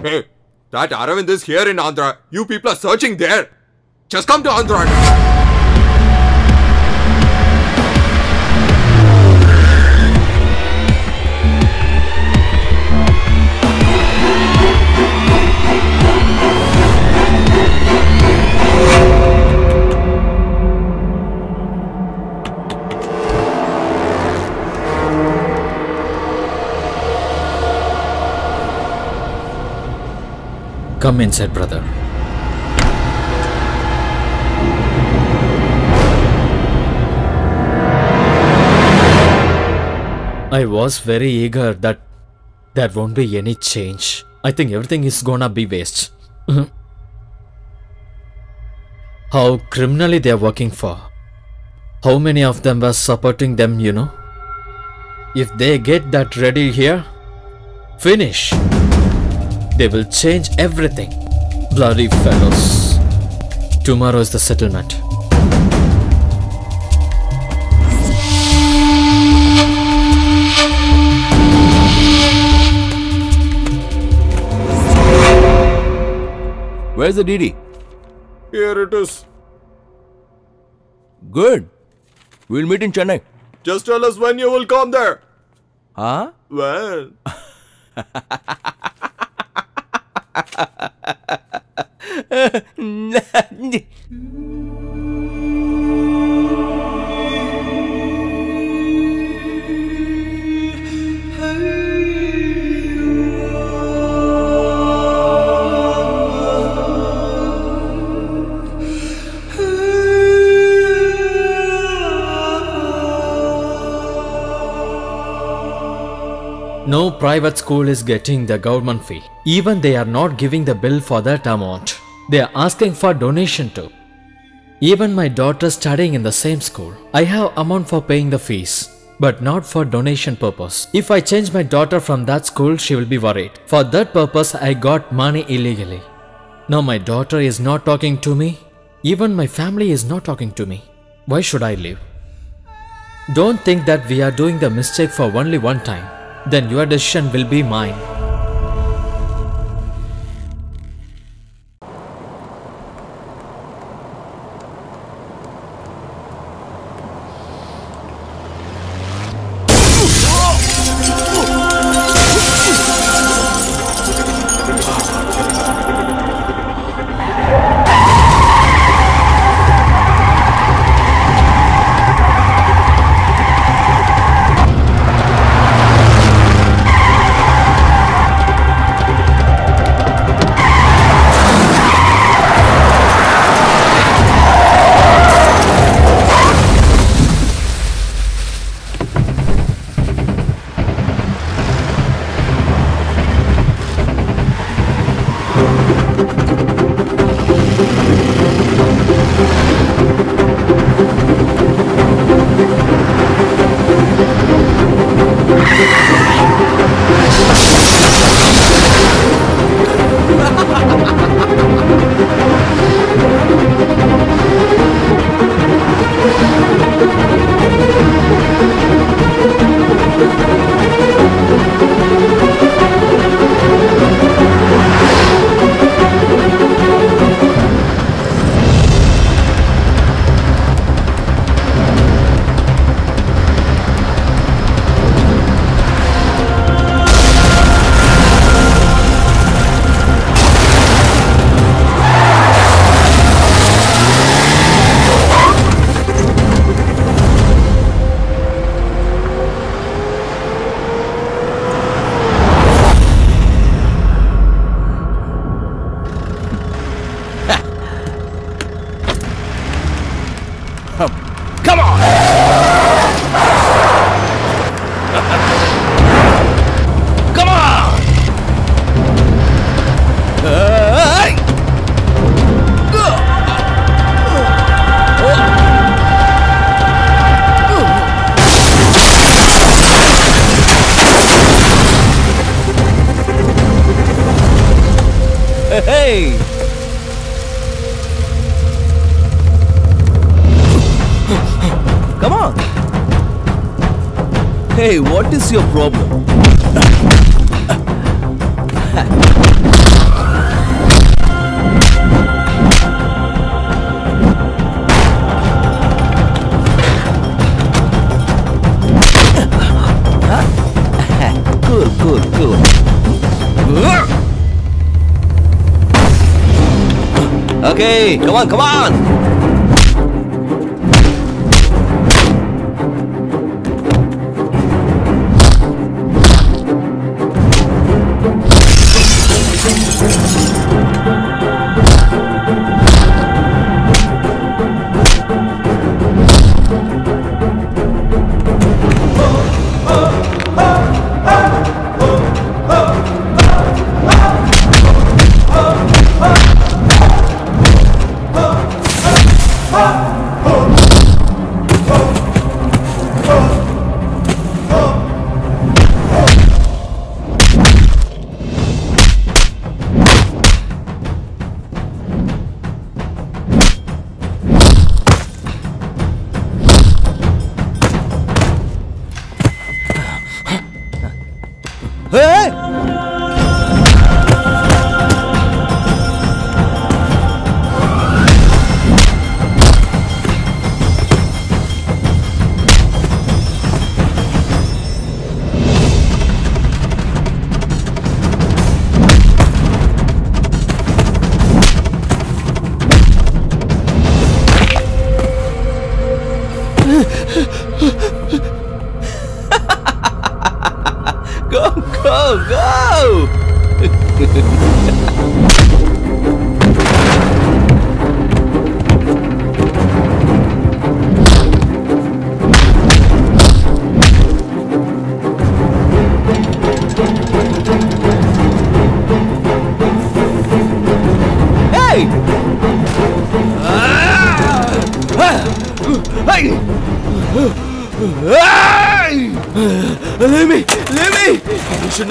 Hey, that Aravind is here in Andhra. You people are searching there. Just come to Andhra. Come inside, brother. I was very eager that there won't be any change. I think everything is gonna be waste. How criminally they are working for. How many of them were supporting them, you know? If they get that Reddy here, finish. They will change everything. Bloody fellows. Tomorrow is the settlement. Where's the DD? Here it is. Good. We'll meet in Chennai. Just tell us when you will come there. Huh? When? 哈哈哈哈哈哈哈那你 No private school is getting the government fee. Even they are not giving the bill for that amount. They are asking for donation too. Even my daughter studying in the same school. I have amount for paying the fees, but not for donation purpose. If I change my daughter from that school, she will be worried. For that purpose, I got money illegally. Now my daughter is not talking to me. Even my family is not talking to me. Why should I leave? Don't think that we are doing the mistake for only one time. Then your decision will be mine. Okay, come on, come on!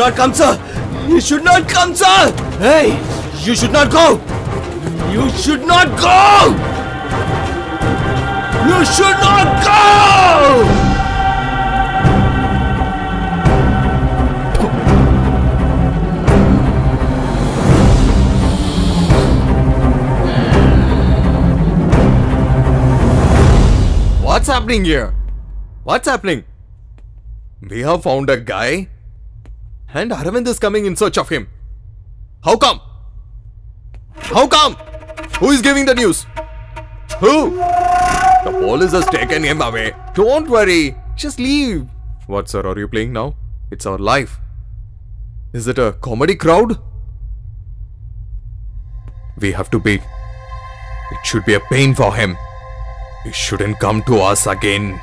Not come, sir! You should not come, sir! Hey! You should not go! You should not go! You should not go! What's happening here? What's happening? We have found a guy and Aravind is coming in search of him. How come? How come? Who is giving the news? Who? The police has taken him away. Don't worry. Just leave. What, sir, are you playing now? It's our life. Is it a comedy crowd? We have to beat. It should be a pain for him. He shouldn't come to us again.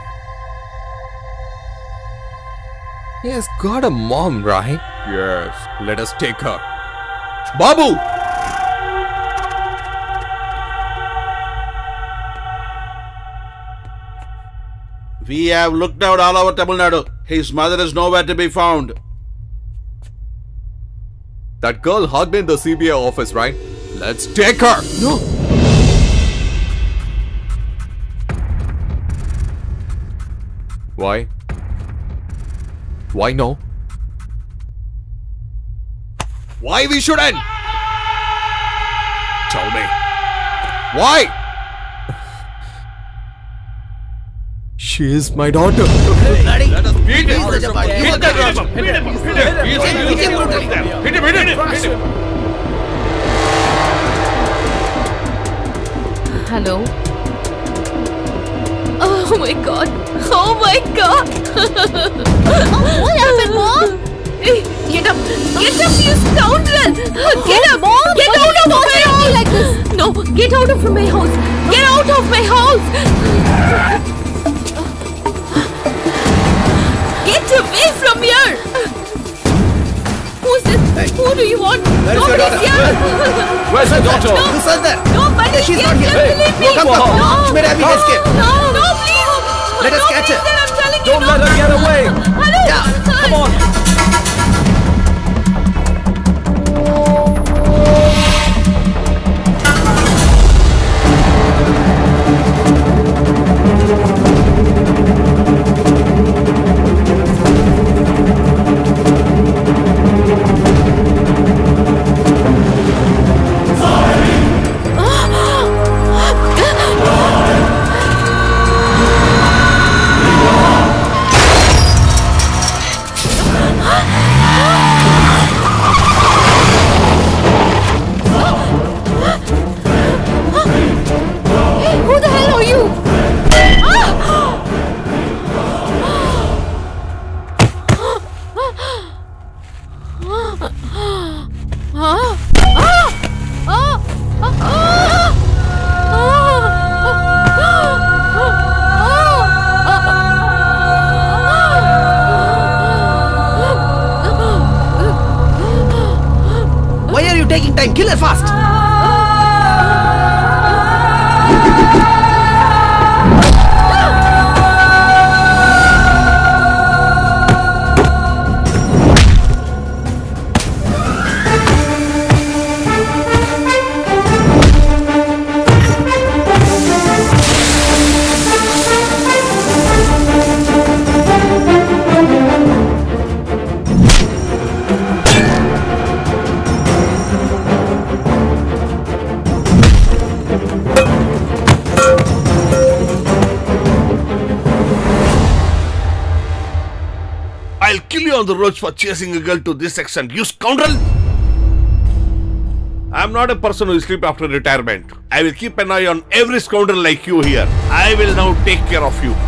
He has got a mom, right? Yes. Let us take her. Babu! We have looked out all over Tamil Nadu. His mother is nowhere to be found. That girl hugged in the CBI office, right? Let's take her! No! Why? Why no? Why we shouldn't? Tell me. Why? She is my daughter. Let us beat him. Hit him. Hit him. Hit him. Hit him. Hello? Oh my god! Oh my god! Oh, what happened, Mom? Hey, Get up! Get up, you scoundrel! Get up! Mom, Get out of my house! like this? No, get out of my house! Get out of my house! Get away from here! Who's this? Who do you want? Where is your Nobody's daughter? here! Where's your daughter? No. Who said that? Nobody's She's here! not here. Just Hey, believe me! no, come, come. No! She may have been escaped. No, no, please! Let us catch her. Nobody's there, I'm telling Don't you! let her get away. Hello! Yeah, come on. The roads for chasing a girl to this extent, you scoundrel! I'm not a person who sleep after retirement. I will keep an eye on every scoundrel like you here. I will now take care of you.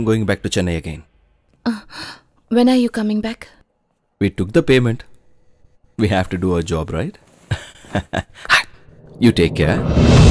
I'm going back to Chennai again. Uh, when are you coming back? We took the payment. We have to do our job, right? you take care.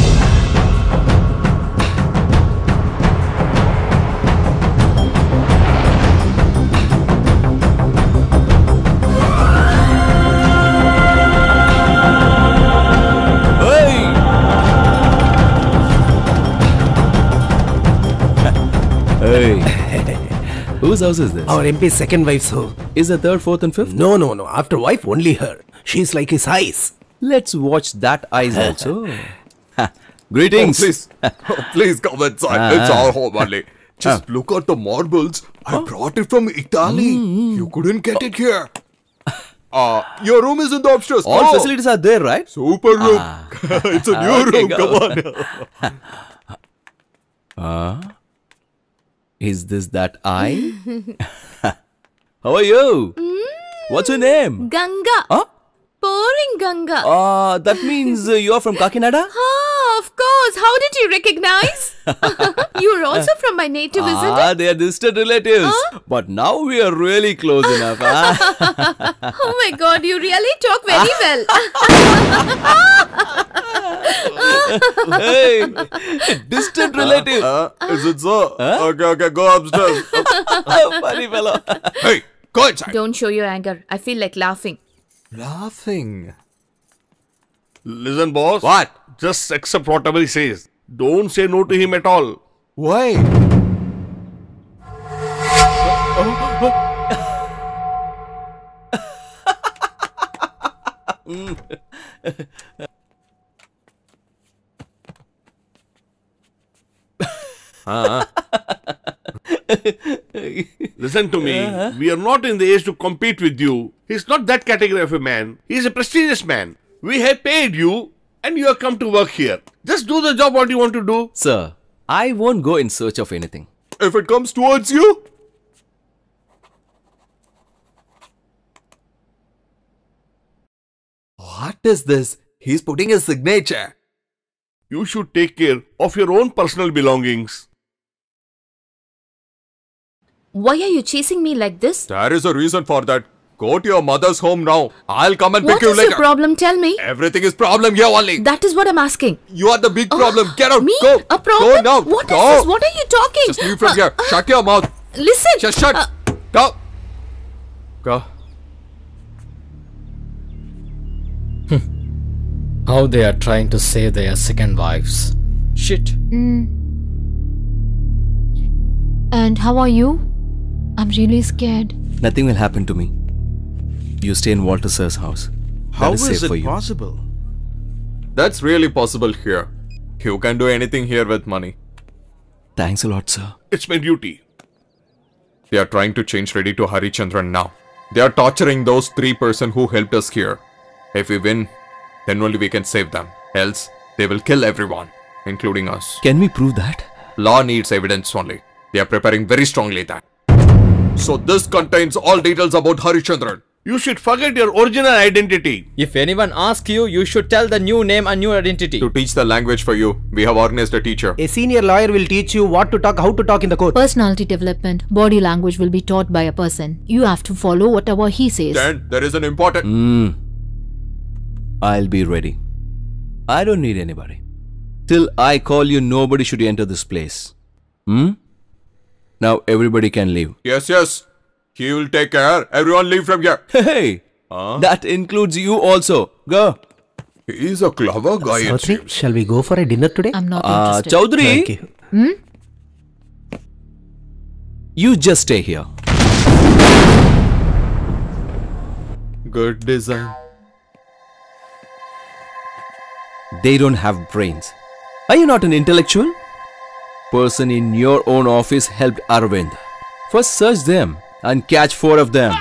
Whose house is this? Our MP's second wife, so. Is the third, fourth, and fifth? No, no, no. After wife, only her. She's like his eyes. Let's watch that eyes also. Greetings. Oh, please, oh, please come inside. It's ah. our home only. Just ah. look at the marbles. I oh. brought it from Italy. Mm, mm. You couldn't get it here. Uh, your room is in the upstairs. All Go. facilities are there, right? Super room. it's a new Okay, room. go. Come on. Uh, is this that I? How are you? Hmm. What's your name? Ganga. Huh? Pouring Ganga. Uh, that means uh, you're from Kakinada? Ah, of course. How did you recognize? You're also from my native, isn't Ah, it? they are distant relatives. But now we are really close enough. ah. Oh my god, you really talk very well. hey, distant relative. Uh, is it so? Okay, okay, go upstairs. Funny fellow. hey, go inside. Don't show your anger. I feel like laughing. Laughing. Listen, boss. What? Just accept whatever he says. Don't say no to him at all. Why? Uh-huh. Listen to me. Uh-huh. We are not in the age to compete with you. He's not that category of a man. He's a prestigious man. We have paid you and you have come to work here. Just do the job what you want to do. Sir, I won't go in search of anything. If it comes towards you, what is this? He's putting his signature. You should take care of your own personal belongings. Why are you chasing me like this? There is a reason for that. Go to your mother's home now. I'll come and What pick you is later. your problem? Tell me. Everything is problem here only. That is what I'm asking. You are the big problem. Get out. Me? Go. A problem? Go now. What is Go. this? What are you talking? Just leave from Uh, here. Shut your mouth. Listen. Just shut. Uh, Go. Go. How they are trying to save their second wives. Shit. And how are you? I'm really scared. Nothing will happen to me. You stay in Walter Sir's house. How that is, is safe it for you. possible? That's really possible here. You can do anything here with money. Thanks a lot, sir. It's my duty. They are trying to change Reddy to Harichandran now. They are torturing those three person who helped us here. If we win, then only we can save them. Else, they will kill everyone, including us. Can we prove that? Law needs evidence only. They are preparing very strongly that. So this contains all details about Harichandran. You should forget your original identity. If anyone asks you, you should tell the new name and new identity. To teach the language for you, we have organized a teacher. A senior lawyer will teach you what to talk, how to talk in the court. Personality development, body language will be taught by a person. You have to follow whatever he says. Then there is an important. Hmm. I'll be ready. I don't need anybody. Till I call you, nobody should enter this place. Hmm? Now everybody can leave. Yes, yes. He will take care. Everyone leave from here. Hey! That includes you also. Go. He is a clever guy. it Savitri, shall we go for a dinner today? I'm not Uh, interested. Chaudhary, Thank you. you just stay here. Good design. They don't have brains. Are you not an intellectual? Person in your own office helped Arvind. First search them and catch four of them.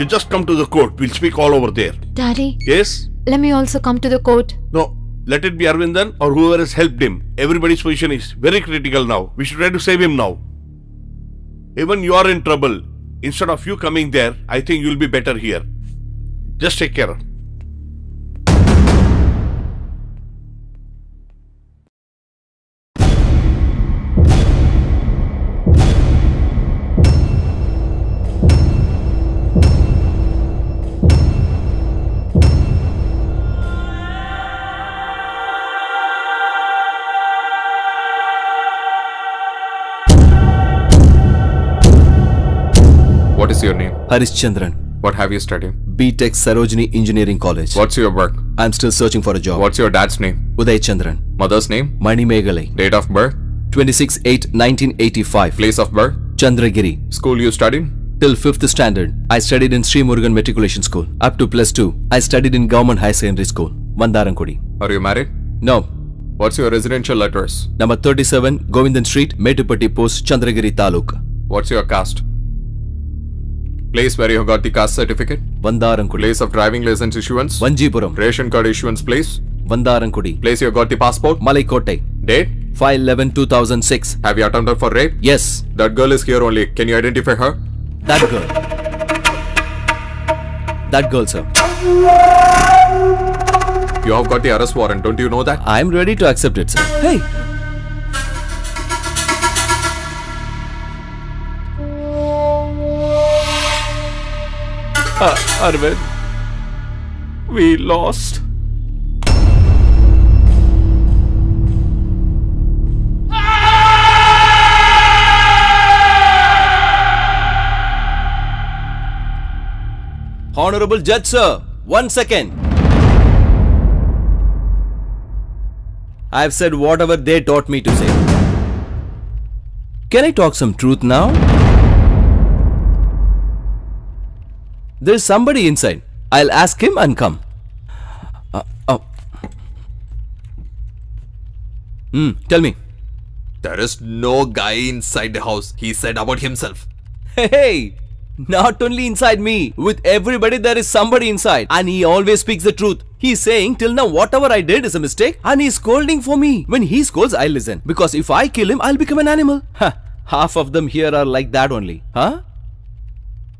You just come to the court. We'll speak all over there. Daddy, Yes? let me also come to the court. No. Let it be Arvindan or whoever has helped him. Everybody's position is very critical now. We should try to save him now. Even you are in trouble. Instead of you coming there, I think you'll be better here. Just take care. What is your name? Harishchandran. What have you studied? BTech Sarojini Engineering College. What's your work? I'm still searching for a job. What's your dad's name? Uday Chandran. Mother's name? Mani Meghale. Date of birth? 26-8-1985. Place of birth? Chandragiri. School you studied? Till 5th standard, I studied in Sri Murugan Matriculation School. Up to plus 2, I studied in Government High Secondary School, Mandarankudi. Are you married? No. What's your residential address? Number 37, Govindan Street, Metupatti Post, Chandragiri Taluk. What's your caste? Place where you got the caste certificate? Vandarankudi. Place of driving license issuance? Vanjipuram. Ration card issuance place? Vandarankudi. Place you got the passport? Malaikote. Date? 5-11-2006. Have you attempted for rape? Yes. That girl is here only. Can you identify her? That girl. That girl, sir. You have got the arrest warrant, don't you know that? I'm ready to accept it, sir. Hey! Uh, Arvind, we lost. Honorable Judge, sir. One second. I've said whatever they taught me to say. Can I talk some truth now? There's somebody inside. I'll ask him and come. Uh, oh. Hmm, tell me. There is no guy inside the house. He said about himself. Hey, not only inside me, with everybody there is somebody inside and he always speaks the truth. He's saying till now whatever I did is a mistake and he's scolding for me. When he scolds, I listen because if I kill him, I'll become an animal. Huh, half of them here are like that only. Huh?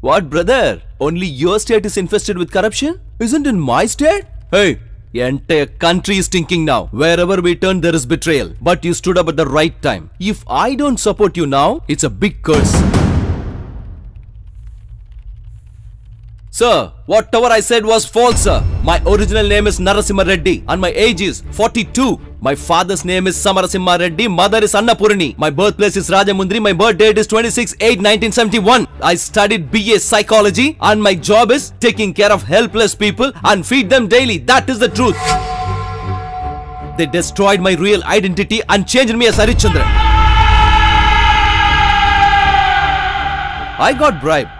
What brother? Only your state is infested with corruption? Isn't in my state? Hey, the entire country is stinking now. Wherever we turn, there is betrayal. But you stood up at the right time. If I don't support you now, it's a big curse. Sir, whatever I said was false, sir. My original name is Narasimha Reddy and my age is 42. My father's name is Samarasimha Reddy, mother is Annapurani. My birthplace is Rajahmundry, my birth date is 26-8-1971. I studied BA Psychology and my job is taking care of helpless people and feed them daily. That is the truth. They destroyed my real identity and changed me as Harishchandran. I got bribed.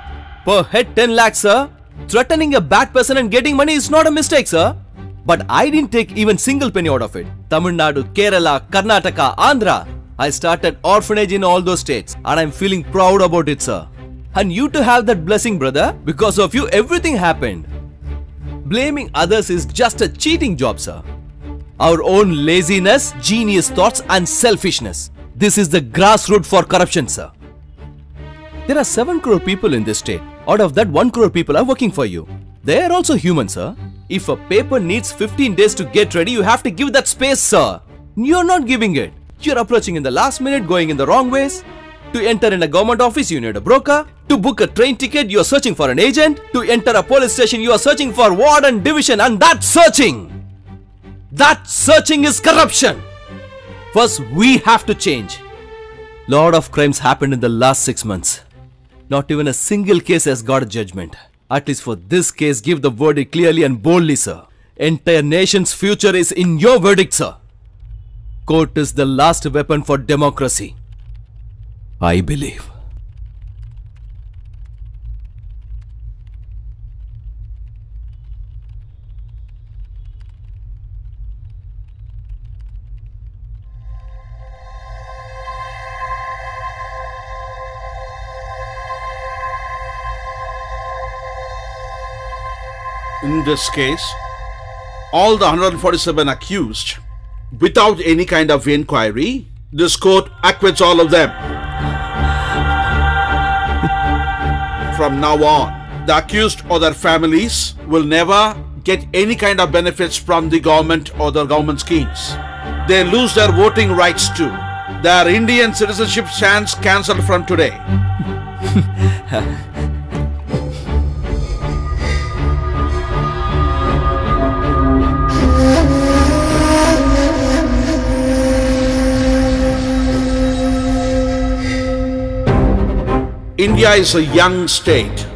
Per head 10 lakhs, sir. Threatening a bad person and getting money is not a mistake, sir. But I didn't take even single penny out of it. Tamil Nadu, Kerala, Karnataka, Andhra. I started orphanage in all those states and I'm feeling proud about it, sir. And you to have that blessing, brother. Because of you, everything happened. Blaming others is just a cheating job, sir. Our own laziness, genius thoughts, and selfishness. This is the grassroots for corruption, sir. There are 7 crore people in this state. Out of that, 1 crore people are working for you. They are also human, sir. If a paper needs 15 days to get ready, you have to give that space, sir. You're not giving it. You're approaching in the last minute, going in the wrong ways. To enter in a government office, you need a broker. To book a train ticket, you are searching for an agent. To enter a police station, you are searching for ward and division, and that searching. That searching is corruption. First, we have to change. Lot of crimes happened in the last six months. Not even a single case has got a judgment. At least for this case, give the verdict clearly and boldly, sir. Entire nation's future is in your verdict, sir. Court is the last weapon for democracy. I believe. In this case, all the 147 accused, without any kind of inquiry, this court acquits all of them. From now on, the accused or their families will never get any kind of benefits from the government or the government schemes. They lose their voting rights too. Their Indian citizenship stands cancelled from today. India is a young state.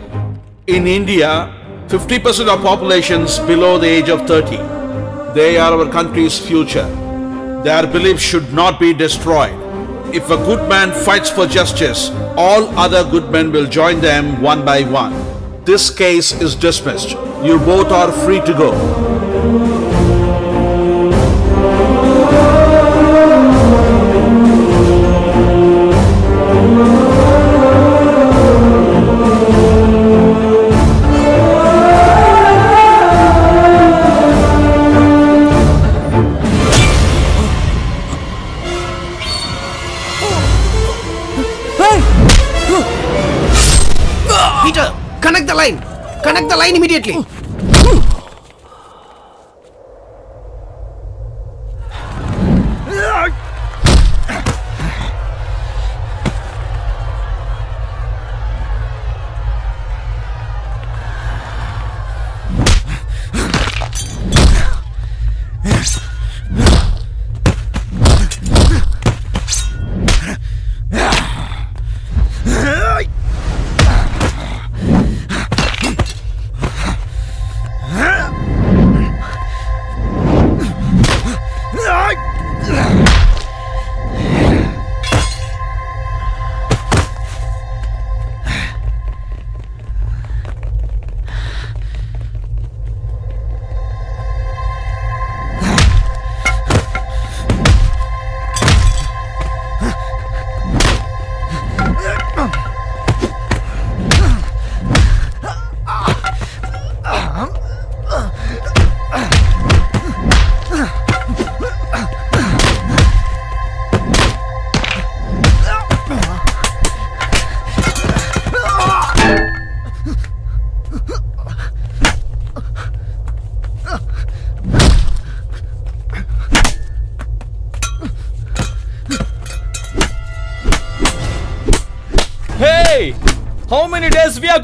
In India, 50% of populations below the age of 30. They are our country's future. Their beliefs should not be destroyed. If a good man fights for justice, all other good men will join them one by one. This case is dismissed. You both are free to go. Connect the line immediately.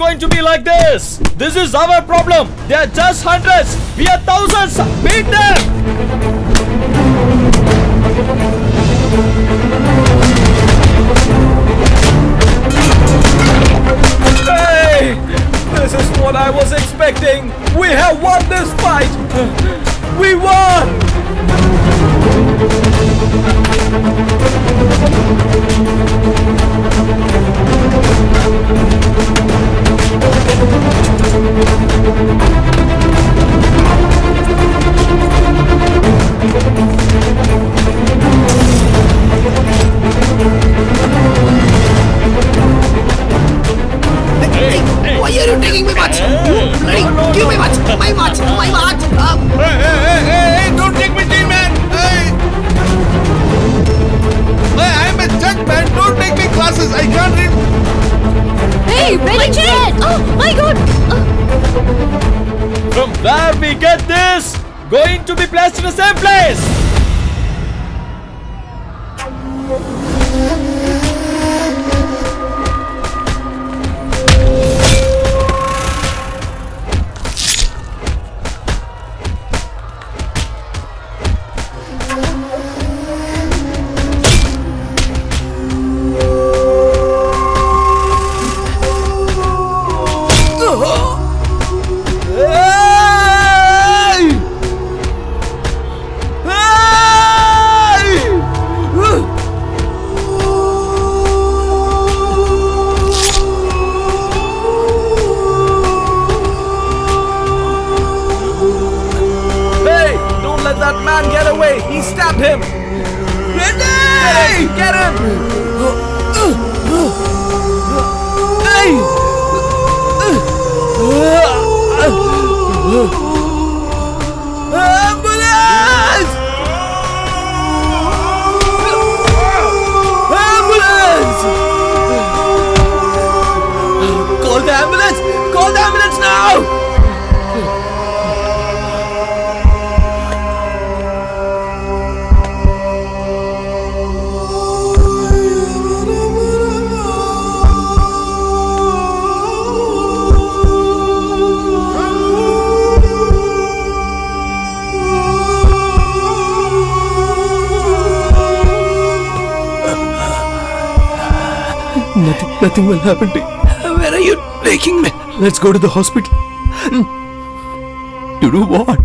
Going to be like this? This is our problem. They are just hundreds. We are thousands. Beat them! Hey! This is what I was expecting. We have won this fight. We won! Go to the hospital. To do what?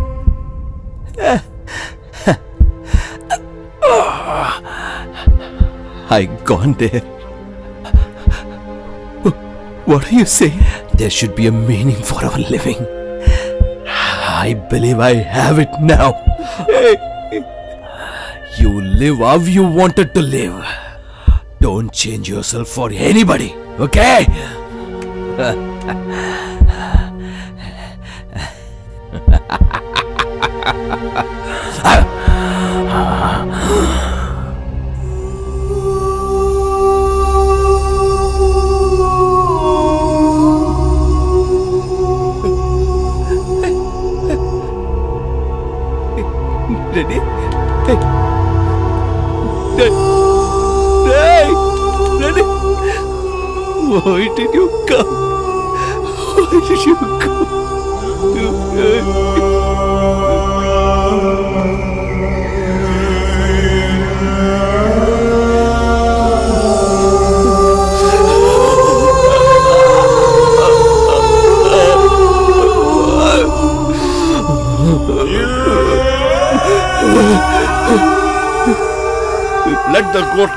I gone there. What are you saying? There should be a meaning for our living. I believe I have it now. You live how you wanted to live. Don't change yourself for anybody, okay?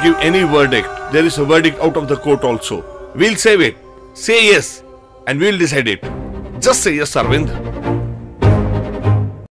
Give any verdict. There is a verdict out of the court also. We'll save it. Say yes, and we'll decide it. Just say yes, Arvind.